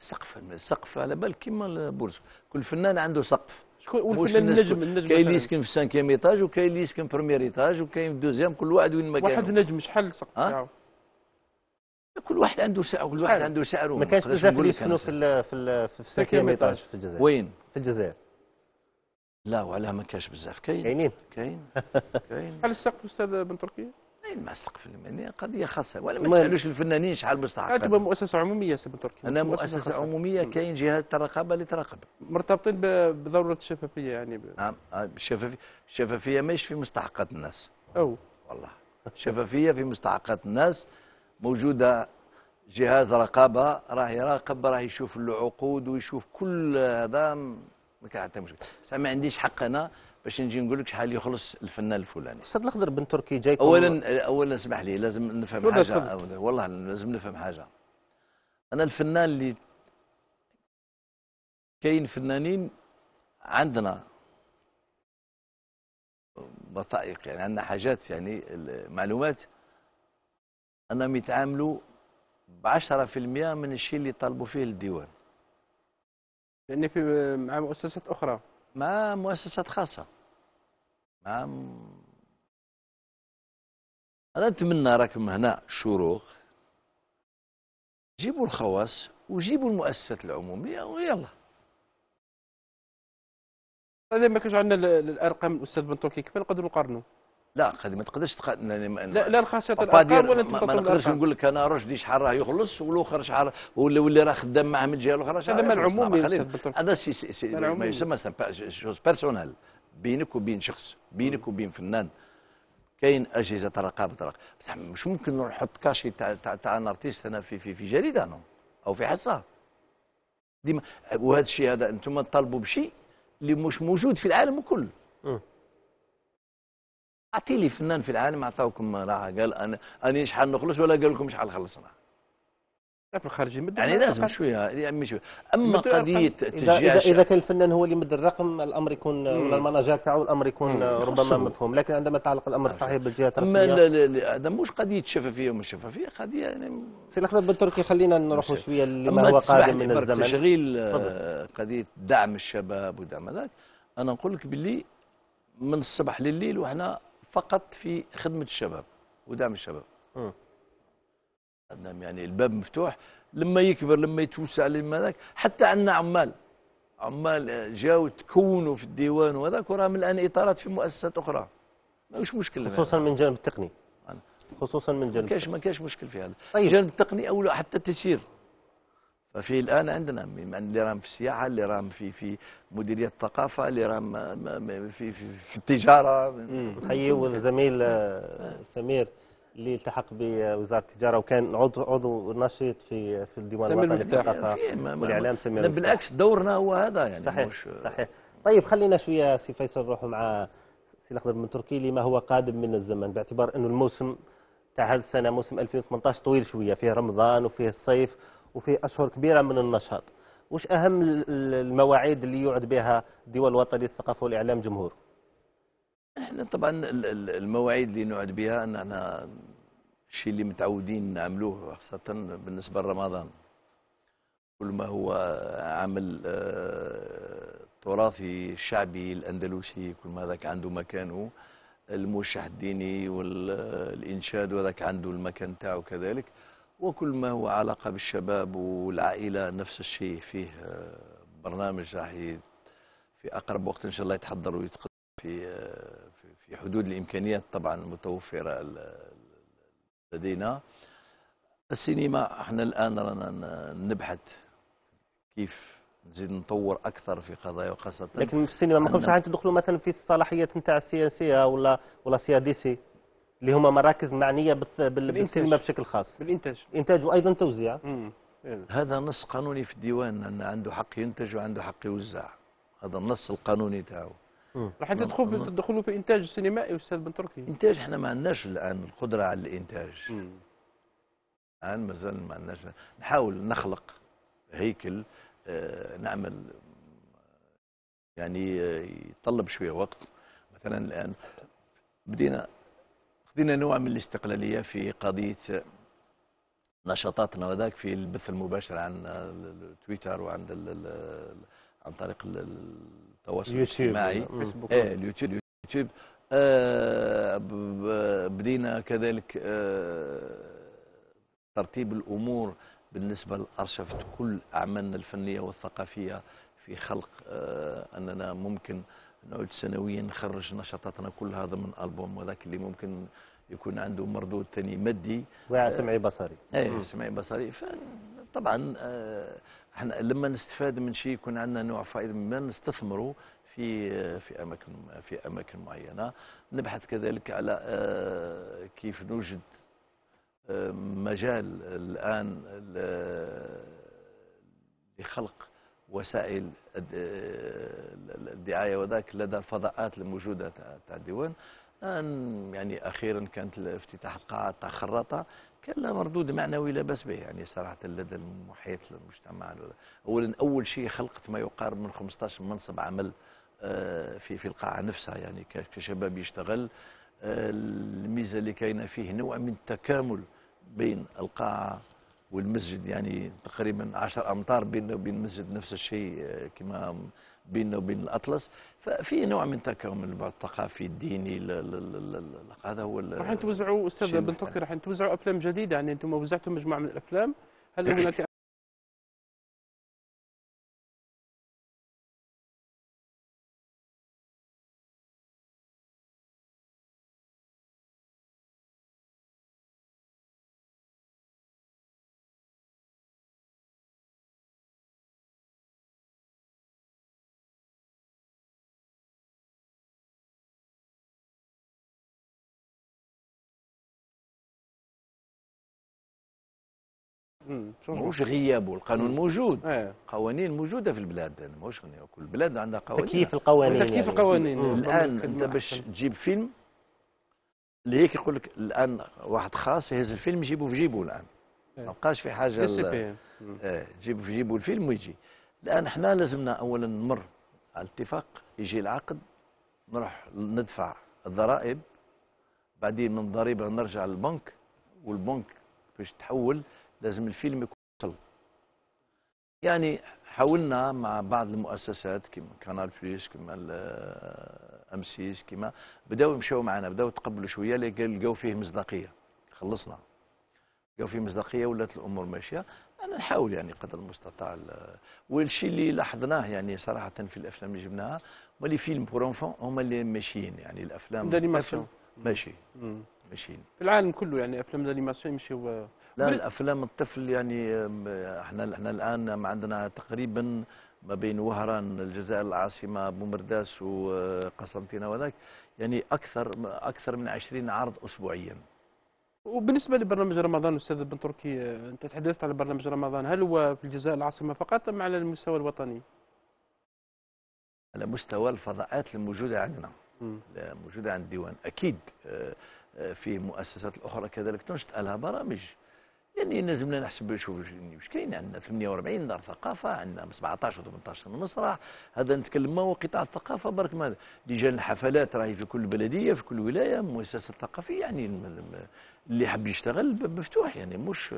Speaker 2: السقف السقف على بالك كيما البورصة. كل فنان عنده سقف.
Speaker 3: شكون والفنان النجم
Speaker 2: كل-
Speaker 3: النجم
Speaker 2: كاين اللي. يسكن في cinquième étage وكاين اللي يسكن في premier étage وكاين في deuxième. كل واحد وين ما
Speaker 3: واحد نجم شحال السقف؟ تاعو؟
Speaker 2: كل واحد عنده سعر كل واحد عنده سعره.
Speaker 1: ما كانش بزاف
Speaker 2: نقول
Speaker 1: اللي يسكنوا في في ال في ال
Speaker 3: cinq
Speaker 1: cinquième
Speaker 3: étage.
Speaker 1: في الجزائر.
Speaker 2: وين؟
Speaker 1: في الجزائر.
Speaker 2: لا وعلاه ما كاش بزاف. كاين
Speaker 1: كاينين.
Speaker 2: كاين كاين.
Speaker 3: شحال السقف أستاذ بن تركي؟
Speaker 2: كاين مع السقف المالي قضية خاصة. ولا ما. تسألوش الفنانين شحال مستحقات
Speaker 3: أنتم مؤسسة عمومية سي بن تركي.
Speaker 2: أنا مؤسسة
Speaker 3: خاصة. عمومية.
Speaker 2: كاين جهات الرقابه اللي تراقب
Speaker 3: مرتبطين ب- بضرورة الشفافية يعني. ب-
Speaker 2: نعم. آه، الشفافيه الشفافية ماهيش في مستحقات الناس.
Speaker 3: أو.
Speaker 2: والله. الشفافية في مستحقات الناس. موجودة جهاز رقابة راه يراقب راه يشوف العقود ويشوف كل هذا. ما كان حتى مشكل. بصح ما عنديش حق أنا باش نجي نقول لك شحال يخلص الفنان الفلاني.
Speaker 1: أستاذ الأخضر بن تركي جايكم
Speaker 2: اولا اولا اسمح لي لازم نفهم
Speaker 3: حاجة.
Speaker 2: أولا والله لازم نفهم حاجة. أنا الفنان اللي كاين فنانين عندنا وثائق يعني عندنا حاجات يعني المعلومات انهم يتعاملوا ب 10% من الشيء اللي طالبوا فيه الديوان.
Speaker 3: يعني في مع مؤسسات أخرى.
Speaker 2: مع مؤسسات خاصة. مع م- أنا نتمنى راكم هنا شروق. جيبوا الخواص وجيبوا المؤسسات العمومية ويلا.
Speaker 3: هذا ما كانش عندنا ال- ال- الأرقام الأستاذ بن تركي كيف نقدروا نقارنوا؟
Speaker 2: لا قد ما تقدرش تق...
Speaker 3: لا لا
Speaker 2: ما
Speaker 3: الأرقام ولا
Speaker 2: ما, نقدرش نقول لك أنا رشدي شحال راه يخلص والآخر شحال ولا واللي راه خدام معاه من الجهه الأخرى شحال
Speaker 3: هذا
Speaker 2: راه
Speaker 3: مال
Speaker 2: يخلص.
Speaker 3: عمومي
Speaker 2: نعم،. هذا سي سي سي ما. يسمى chose personnelle بينك وبين شخص بينك وبين فنان كاين أجهزة رقابة رقابة بصح مش ممكن نحط cachet تاع تاع, تاع un artiste هنا في في في جريدة non أو في حصة ديما وهذا الشيء هذا أنتم تطالبوا بشيء اللي مش موجود في العالم كله. أعطي لي فنان في العالم عطاوكم راه قال أنا أنا شحال نخلص ولا قال لكم شحال خلصنا
Speaker 3: في الخارج يمدوا
Speaker 2: يعني لازم. شوية يعني
Speaker 3: شوية أما.
Speaker 2: قضية
Speaker 1: اذا
Speaker 2: تشجيع
Speaker 1: اذا, إذا
Speaker 2: الشعب
Speaker 1: كان الفنان هو اللي يمد الرقم الأمر يكون. ولا المناجر تاعو الأمر يكون
Speaker 3: مم.
Speaker 1: ربما. مفهوم لكن عندما يتعلق الأمر صحيح بالجهات
Speaker 2: أما
Speaker 1: الرسميه
Speaker 2: لا- لا- لا، هذا مش قضية شفافية ومش شفافية قضية يعني
Speaker 1: سي الأخضر بن تركي خلينا نروحوا
Speaker 2: ماشي.
Speaker 1: شوية لما هو قادم من الزمن
Speaker 2: تشغيل آه، قضية دعم الشباب ودعم هذاك أنا نقول لك باللي من الصبح لليل وحنا فقط في خدمة الشباب ودعم الشباب.
Speaker 1: مم.
Speaker 2: نعم يعني الباب مفتوح لما يكبر لما يتوسع لما ذاك حتى عندنا عمال. عمال آه، جاوا تكونوا في الديوان وهذاك وراهم الآن إطارات في مؤسسات أخرى. مش مشكل.
Speaker 1: خصوصا من جانب التقني. خصوصا من
Speaker 2: ما
Speaker 1: جانب
Speaker 2: كاش ما كاش مشكل في هذا.
Speaker 1: طيب.
Speaker 2: الجانب التقني أو حتى التسيير. ففي الآن عندنا م- اللي راهم في السياحة اللي راهم في في مديرية الثقافة اللي راهم في في, في التجارة
Speaker 1: نحيي الزميل آه، سمير اللي التحق بوزارة التجارة وكان عضو عضو نشيط في في الديوان الوطني.
Speaker 2: للثقافة
Speaker 1: والإعلام سمير.
Speaker 2: بالعكس دورنا هو هذا يعني
Speaker 1: صحيح
Speaker 2: مش
Speaker 1: صحيح طيب خلينا شوية سي فيصل نروحوا مع سي الاخضر من تركي لما هو قادم من الزمن باعتبار أنه الموسم تاع هذه السنة موسم 2018 طويل شوية فيه رمضان وفيه الصيف وفيه أشهر كبيرة من النشاط. وش ال- المواعيد اللي يوعد بها الديوان الوطني للثقافة والإعلام جمهور؟
Speaker 2: إحنا طبعا ال- ال- المواعيد اللي نوعد بها أن إحنا الشيء اللي متعودين نعملوه خاصة بالنسبة لرمضان. كل ما هو عمل آه، تراثي شعبي الأندلسي كل ما ذاك عنده مكانه الموشح الديني والإنشاد وذاك عنده المكان تاعه كذلك. وكل ما هو علاقة بالشباب والعائلة نفس الشيء فيه آه، برنامج راح في أقرب وقت إن شاء الله يتحضر ويتقدم في آه، في- حدود الإمكانيات طبعا المتوفرة ال- لدينا. السينما إحنا الآن رانا نبحث كيف نزيد نطور أكثر في قضايا وخاصة
Speaker 1: لكن في السينما ما كنتش عاد تدخلوا مثلا في الصلاحيات نتاع ال CNC ولا ولا CDC؟ اللي هما مراكز معنية بالث- بال-
Speaker 3: بالإنتاج.
Speaker 1: بالسينما بشكل خاص.
Speaker 3: بالإنتاج.
Speaker 1: إنتاج وأيضا توزيع.
Speaker 3: مم. إيه.
Speaker 2: هذا نص قانوني في الديوان أن عنده حق ينتج وعنده حق يوزع. هذا النص القانوني تاعه
Speaker 3: راح تدخل في تدخلوا في إنتاج سينمائي أستاذ بن تركي.
Speaker 2: إنتاج إحنا ما عندناش الآن القدرة على الإنتاج.
Speaker 3: مم.
Speaker 2: الآن مازال ما عندناش. نحاول نخلق هيكل آه، نعمل يعني آه، يطلب شوية وقت. مثلا الآن بدينا بدينا نوع من الاستقلالية في قضية نشاطاتنا وذاك في البث المباشر عن التويتر وعن عن طريق ال- التواصل الاجتماعي
Speaker 1: مم.
Speaker 3: فيسبوك.
Speaker 2: إيه اليوتيوب اليوتيوب آه بدينا كذلك آه ترتيب الأمور بالنسبة لارشفه كل أعمالنا الفنية والثقافية في خلق آه أننا ممكن نعود سنويا نخرج نشاطاتنا كل هذا من ألبوم وذاك اللي ممكن يكون عنده مردود ثاني مادي.
Speaker 1: وعي سمعي بصري.
Speaker 2: إيه سمعي بصري. طبعا إحنا لما نستفاد من شيء يكون عندنا نوع فائدة ما نستثمره في آه، في أماكن في أماكن معينة. نبحث كذلك على آه، كيف نوجد آه، مجال الآن لخلق وسائل آه، الدعاية وذاك لدى الفضاءات الموجوده تاع الديوان يعني أخيرا كانت افتتاح القاعة تاع خراطة كان لها مردود معنوي لا بأس به يعني صراحة لدى المحيط المجتمع. أولا أول شيء خلقت ما يقارب من 15 منصب عمل آه، في في القاعة نفسها يعني كشباب يشتغل. آه، الميزة اللي كاينة فيه نوع من التكامل بين القاعة والمسجد يعني تقريبا 10 أمتار بيننا وبين المسجد نفس الشيء آه، كما بيننا وبين الأطلس ففي نوع من تكامل البعد الثقافي الديني هذا هو
Speaker 3: راح توزعوا
Speaker 2: أستاذ
Speaker 3: بن. تركي راح توزعوا أفلام جديدة يعني أنتم وزعتوا مجموعة من الأفلام هل هناك
Speaker 2: مش غياب والقانون موجود.
Speaker 3: إيه.
Speaker 2: قوانين موجودة في البلاد. يعني مش كل بلاد عندها قوانين.
Speaker 1: تكييف القوانين.
Speaker 3: تكييف
Speaker 1: يعني.
Speaker 3: القوانين.
Speaker 1: مم.
Speaker 3: الآن
Speaker 2: انت باش. تجيب فيلم اللي هيك يقول لك الآن واحد خاص يهز الفيلم يجيبه في جيبه الآن.
Speaker 3: إيه.
Speaker 2: ما بقاش في
Speaker 3: حاجة.
Speaker 2: آه، جيب في جيبه الفيلم ويجي. الآن إحنا لازمنا اولا نمر على الاتفاق يجي العقد نروح ندفع الضرائب بعدين من ضريبة نرجع للبنك والبنك باش تحول لازم الفيلم يكون وصل يعني حاولنا مع بعض المؤسسات كما Canal Plus كما ام سيس كما بداوا يمشوا معنا بداوا يتقبلوا شوية لقوا فيه مصداقية. خلصنا. لقوا فيه مصداقية ولات الأمور ماشية. أنا نحاول يعني قدر المستطاع ال- والشيء اللي لاحظناه يعني صراحة في الأفلام اللي جبناها هما les films pour enfants هما اللي ماشيين يعني
Speaker 3: الأفلام
Speaker 2: d'animation. ماشي.
Speaker 3: مم.
Speaker 2: ماشيين.
Speaker 3: في العالم كله يعني أفلام الأنيماسيون يمشيوا
Speaker 2: لا
Speaker 3: بال-
Speaker 2: الأفلام الطفل يعني إحنا إحنا الآن ما عندنا تقريبا ما بين وهران الجزائر العاصمة بومرداس وقسنطينة وذاك يعني أكثر أكثر من 20 عرض اسبوعيا
Speaker 3: وبالنسبة لبرنامج رمضان أستاذ بن تركي أنت تحدثت على برنامج رمضان هل هو في الجزائر العاصمة فقط أم على المستوى الوطني؟
Speaker 2: على مستوى الفضاءات الموجودة عندنا. موجودة عند الديوان أكيد آه، آه، في مؤسسات الاخرى كذلك تنشط لها برامج يعني لازمنا نحسب شوف مش كاين. عندنا 48 دار ثقافة عندنا 17 و 18 مسرح هذا نتكلم هو قطاع الثقافة برك ما لجان الحفلات راهي في كل بلدية في كل ولاية مؤسسه ثقافية يعني اللي حب يشتغل مفتوح يعني مش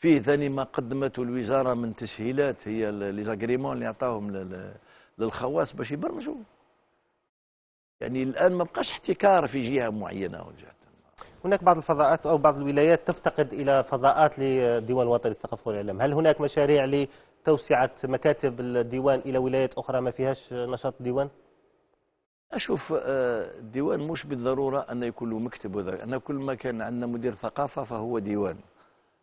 Speaker 2: فيه ثاني ما قدمته الوزارة من تسهيلات هي لي زاغريمون اللي عطاهم لل- للخواص باش يبرمجوا. يعني الآن ما بقاش احتكار في جهة معينة أو جهة.
Speaker 1: هناك بعض الفضاءات أو بعض الولايات تفتقد إلى فضاءات للديوان الوطني للثقافة والإعلام، هل هناك مشاريع لتوسعة مكاتب الديوان إلى ولايات أخرى ما فيهاش نشاط ديوان؟
Speaker 2: أشوف آه، الديوان مش بالضرورة انه يكون له مكتب وذا أنا كل ما كان عندنا مدير ثقافة فهو ديوان.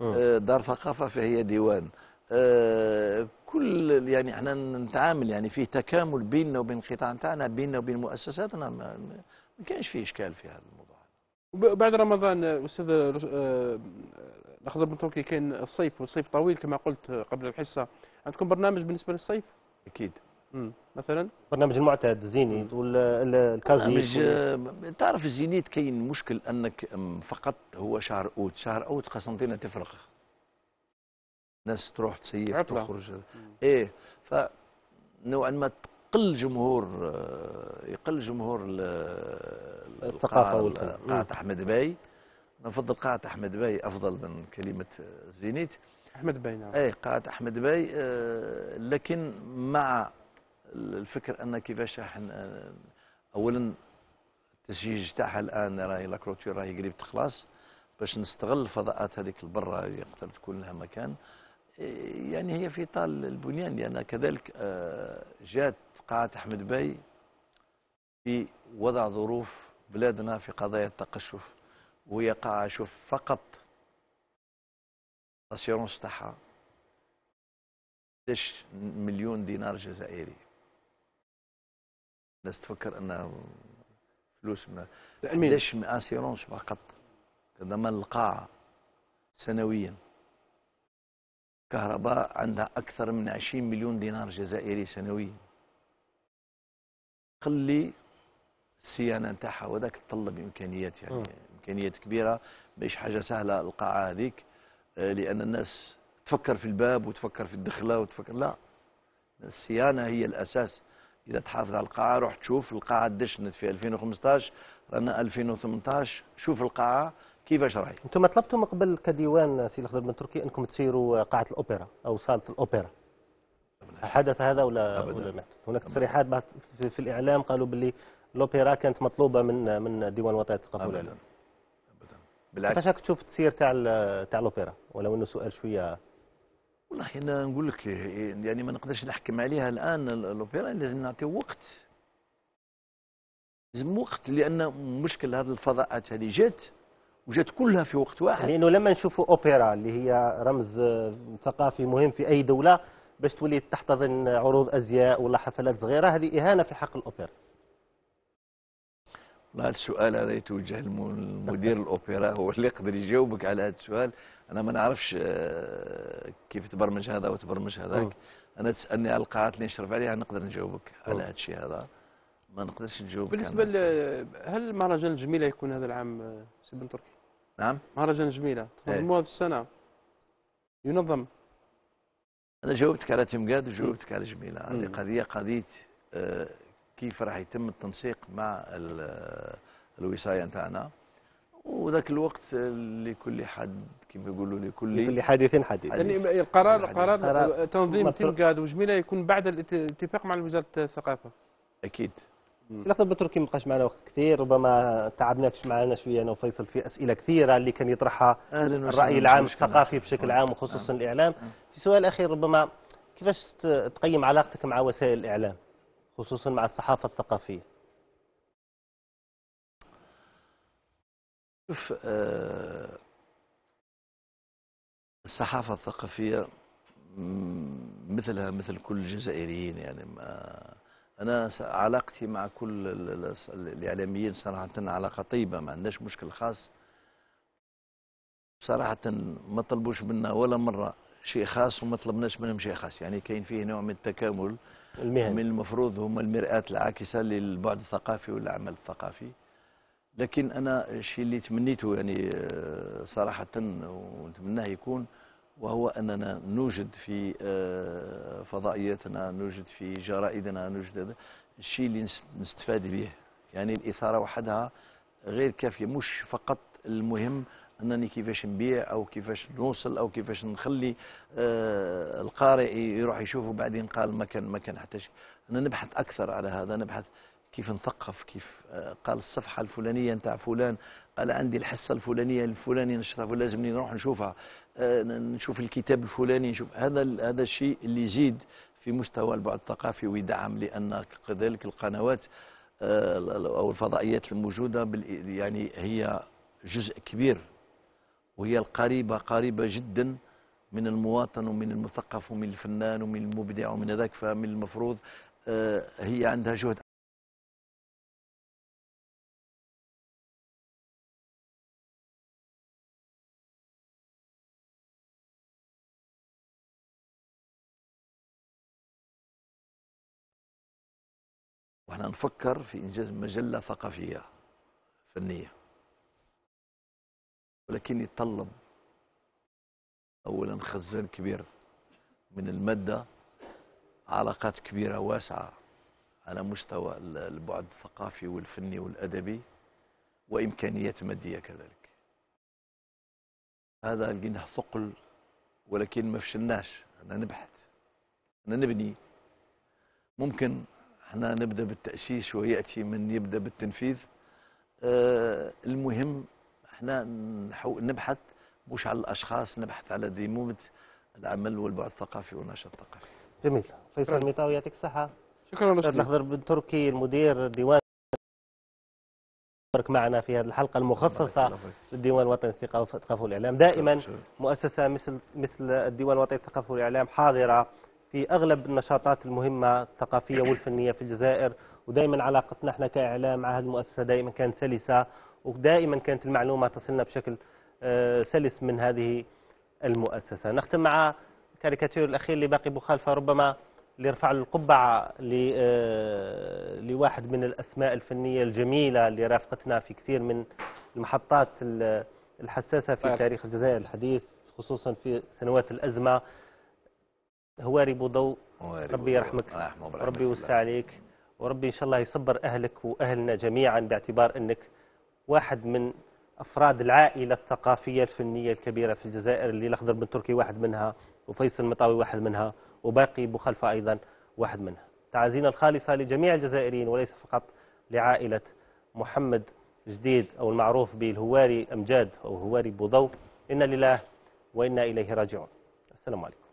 Speaker 2: آه، دار ثقافة فهي ديوان. آه، كل يعني إحنا نتعامل يعني فيه تكامل بيننا وبين القطاع نتاعنا بيننا وبين مؤسساتنا. ما, كانش فيه إشكال في هذا الموضوع.
Speaker 3: وبعد رمضان أستاذ آه، الأخضر بن تركي كاين الصيف والصيف طويل كما قلت قبل الحصة. عندكم برنامج بالنسبة للصيف؟
Speaker 2: أكيد.
Speaker 3: مم. مثلا؟
Speaker 1: برنامج المعتاد الزيني والكازي
Speaker 2: مش آه، تعرف الزينيت كاين مشكل أنك فقط هو شهر أوت. شهر أوت قسنطينه تفرغ. ناس تروح تصيف
Speaker 3: عطلة.
Speaker 2: تخرج. إيه ف نوعا ما تقل جمهور آه، يقل جمهور ال-
Speaker 1: الثقافة
Speaker 2: القاعة-
Speaker 1: والفن.
Speaker 2: قاعة أحمد باي نفضل قاعة أحمد باي أفضل من كلمة Zénith
Speaker 3: أحمد باي نعم.
Speaker 2: أي قاعة أحمد باي آه، لكن مع الفكر أن كيفاش اولا التسييج تاعها الآن راهي la clôture راهي قريب تخلص. باش نستغل الفضاءات هذيك البرة اللي يقدر تكون لها مكان. إيه، يعني هي في طال البنيان لأن كذلك آه، جات قاعة أحمد باي في وضع ظروف بلادنا في قضايا التقشف وهي قاعة شوف فقط ال assurance تاعها 11 مليون دينار جزائري. الناس تفكر انها فلوس من
Speaker 3: تامين
Speaker 2: 11 اسيرونس فقط؟ ضمن القاعة سنويا. كهرباء عندها أكثر من 20 مليون دينار جزائري سنويا. خلي الصيانة نتاعها وذاك تطلب إمكانيات يعني
Speaker 1: مم.
Speaker 2: إمكانيات كبيرة مش حاجة سهلة القاعة هذيك آه، لأن الناس تفكر في الباب وتفكر في الدخلة وتفكر لا. الصيانة هي الأساس. إذا تحافظ على القاعة روح تشوف القاعة دشنت في 2015 رانا 2018 شوف القاعة كيفاش راهي.
Speaker 1: أنتم طلبتوا من قبل كديوان سي الاخضر بن تركي انكم تسيروا قاعة الأوبرا أو صالة الأوبرا. حدث هذا ولا
Speaker 2: أبداً.
Speaker 1: ولا ما؟ هناك تصريحات في, في الإعلام قالوا باللي الاوبرا كانت مطلوبة من من الديوان الوطني للثقافه
Speaker 2: أبدا.
Speaker 1: كيفاش
Speaker 2: بالعكس.
Speaker 1: راك تشوف التسيير تاع تاع الاوبرا ولو انه سؤال شوية؟
Speaker 2: والله أنا نقول لك يعني ما نقدرش نحكم عليها الآن ال- الاوبرا لازم نعطيه وقت. لازم وقت لأن مشكل هذه الفضاءات هذه جات وجات كلها في وقت واحد.
Speaker 1: لأنه لما نشوفوا اوبرا اللي هي رمز ثقافي مهم في أي دولة باش تولي تحتضن عروض أزياء ولا حفلات صغيرة هذه إهانة في حق الأوبرا.
Speaker 2: والله هذا السؤال هذا يتوجه لمدير الأوبرا هو اللي يقدر يجاوبك على هذا السؤال. أنا ما نعرفش آه، كيف تبرمج هذا وتبرمج. هذاك. أنا تسألني على القاعات اللي نشرف عليها نقدر نجاوبك على. هذا الشيء هذا. ما نقدرش نجاوبك
Speaker 3: بالنسبة. هل مهرجان الجميلة يكون هذا العام آه، سي بن تركي؟
Speaker 2: نعم.
Speaker 3: مهرجان الجميلة. تنظموه هذه السنة ينظم.
Speaker 2: أنا جاوبتك على تمقاد وجاوبتك على جميلة. هذه
Speaker 3: مم.
Speaker 2: قضية قضية آه، كيف راح يتم التنسيق مع آه، الوصاية نتاعنا. وذاك الوقت آه، لكل حد كما يقولوا لكل
Speaker 1: لكل حادث حديث.
Speaker 2: حديث.
Speaker 3: يعني القرار. قرار
Speaker 1: قرار.
Speaker 3: تنظيم
Speaker 1: مطروح.
Speaker 3: تيمكاد وجميلة يكون بعد الات- الاتفاق مع وزارة الثقافة.
Speaker 2: أكيد.
Speaker 1: سي الاخضر بن تركي ما بقاش معنا وقت كثير ربما تعبناكش معنا شوية أنا وفيصل في أسئلة كثيرة اللي كان يطرحها الرأي العام. الثقافي بشكل عام وخصوصا الإعلام. في سؤال أخير ربما كيفاش تقيم علاقتك مع وسائل الإعلام خصوصا مع الصحافة الثقافية؟
Speaker 2: شوف آه، الصحافة الثقافية مثلها مثل كل الجزائريين يعني ما أنا علاقتي مع كل ال- ال- ال- الإعلاميين صراحة علاقة طيبة ما عندناش مشكل خاص. صراحة ما طلبوش منا ولا مرة شيء خاص وما طلبناش منهم شيء خاص. يعني كاين فيه نوع من التكامل من
Speaker 1: المهني
Speaker 2: المفروض هم المرآة العاكسة للبعد الثقافي والعمل الثقافي. لكن أنا الشيء اللي تمنيته يعني آه، صراحة ونتمناه يكون وهو أننا نوجد في آه، فضائياتنا نوجد في جرائدنا نوجد هذا الشيء اللي نس- نستفاد به. يعني الإثارة وحدها غير كافية مش فقط المهم أنني كيفاش نبيع أو كيفاش نوصل أو كيفاش نخلي آه، القارئ يروح يشوفه بعدين قال ما كان ما كان حتى شيء. أنا نبحث أكثر على هذا نبحث كيف نثقف كيف آه، قال الصفحة الفلانية نتاع فلان قال عندي الحصة الفلانية الفلانية نشرها ولازمني نروح نشوفها آه، نشوف الكتاب الفلاني نشوف. هذا هذا الشيء اللي يزيد في مستوى البعد الثقافي ويدعم لأن كذلك القنوات آه، أو الفضائيات الموجودة بال- يعني هي جزء كبير وهي القريبة قريبة جدا من المواطن ومن المثقف ومن الفنان ومن المبدع ومن ذاك فمن المفروض آه، هي عندها جهد. وإحنا نفكر في إنجاز مجلة ثقافية فنية. ولكن يتطلب اولا خزان كبير من المادة علاقات كبيرة واسعة على مستوى ال- البعد الثقافي والفني والأدبي وإمكانيات مادية كذلك. هذا لقيناه ثقل ولكن ما فشلناش. أنا نبحث. أنا نبني. ممكن إحنا نبدأ بالتأسيس ويأتي من يبدأ بالتنفيذ. آه المهم إحنا نحو- نبحث مش على الأشخاص نبحث على ديمومة العمل والبعد الثقافي والنشاط الثقافي.
Speaker 1: جميل. فيصل ميطاوي يعطيك الصحة.
Speaker 3: شكرا
Speaker 1: أستاذ. الأخضر بن تركي المدير ديوان شارك معنا في هذه الحلقة المخصصة
Speaker 2: بارك الله فيك.
Speaker 1: للديوان الوطني للثقافة والثقافة والإعلام. دائما. مؤسسة مثل مثل الديوان الوطني للثقافة والإعلام حاضرة في أغلب النشاطات المهمة الثقافية والفنية في الجزائر ودائما علاقتنا إحنا كإعلام مع هذه المؤسسة دائما كانت سلسة. ودائما كانت المعلومة تصلنا بشكل آه، سلس من هذه المؤسسة نختم مع كاريكاتير الأخير اللي باقي بخالفة ربما اللي رفع له القبعة آه، لواحد من الأسماء الفنية الجميلة اللي رافقتنا في كثير من المحطات ال- الحساسة في
Speaker 3: طيب.
Speaker 1: تاريخ الجزائر الحديث خصوصا في سنوات الأزمة هواري
Speaker 2: واري
Speaker 1: ربي. يرحمك
Speaker 2: الله.
Speaker 1: يوسع عليك وربي إن شاء الله يصبر أهلك وأهلنا جميعا باعتبار أنك واحد من أفراد العائلة الثقافية الفنية الكبيرة في الجزائر اللي الأخضر بن تركي واحد منها وفيصل مطاوي واحد منها وباقي بوخلفة أيضا واحد منها. تعازينا الخالصة لجميع الجزائريين وليس فقط لعائلة محمد جديد أو المعروف بالهواري أمجاد أو هواري بوضو. إنا لله وإنا إليه راجعون. السلام عليكم.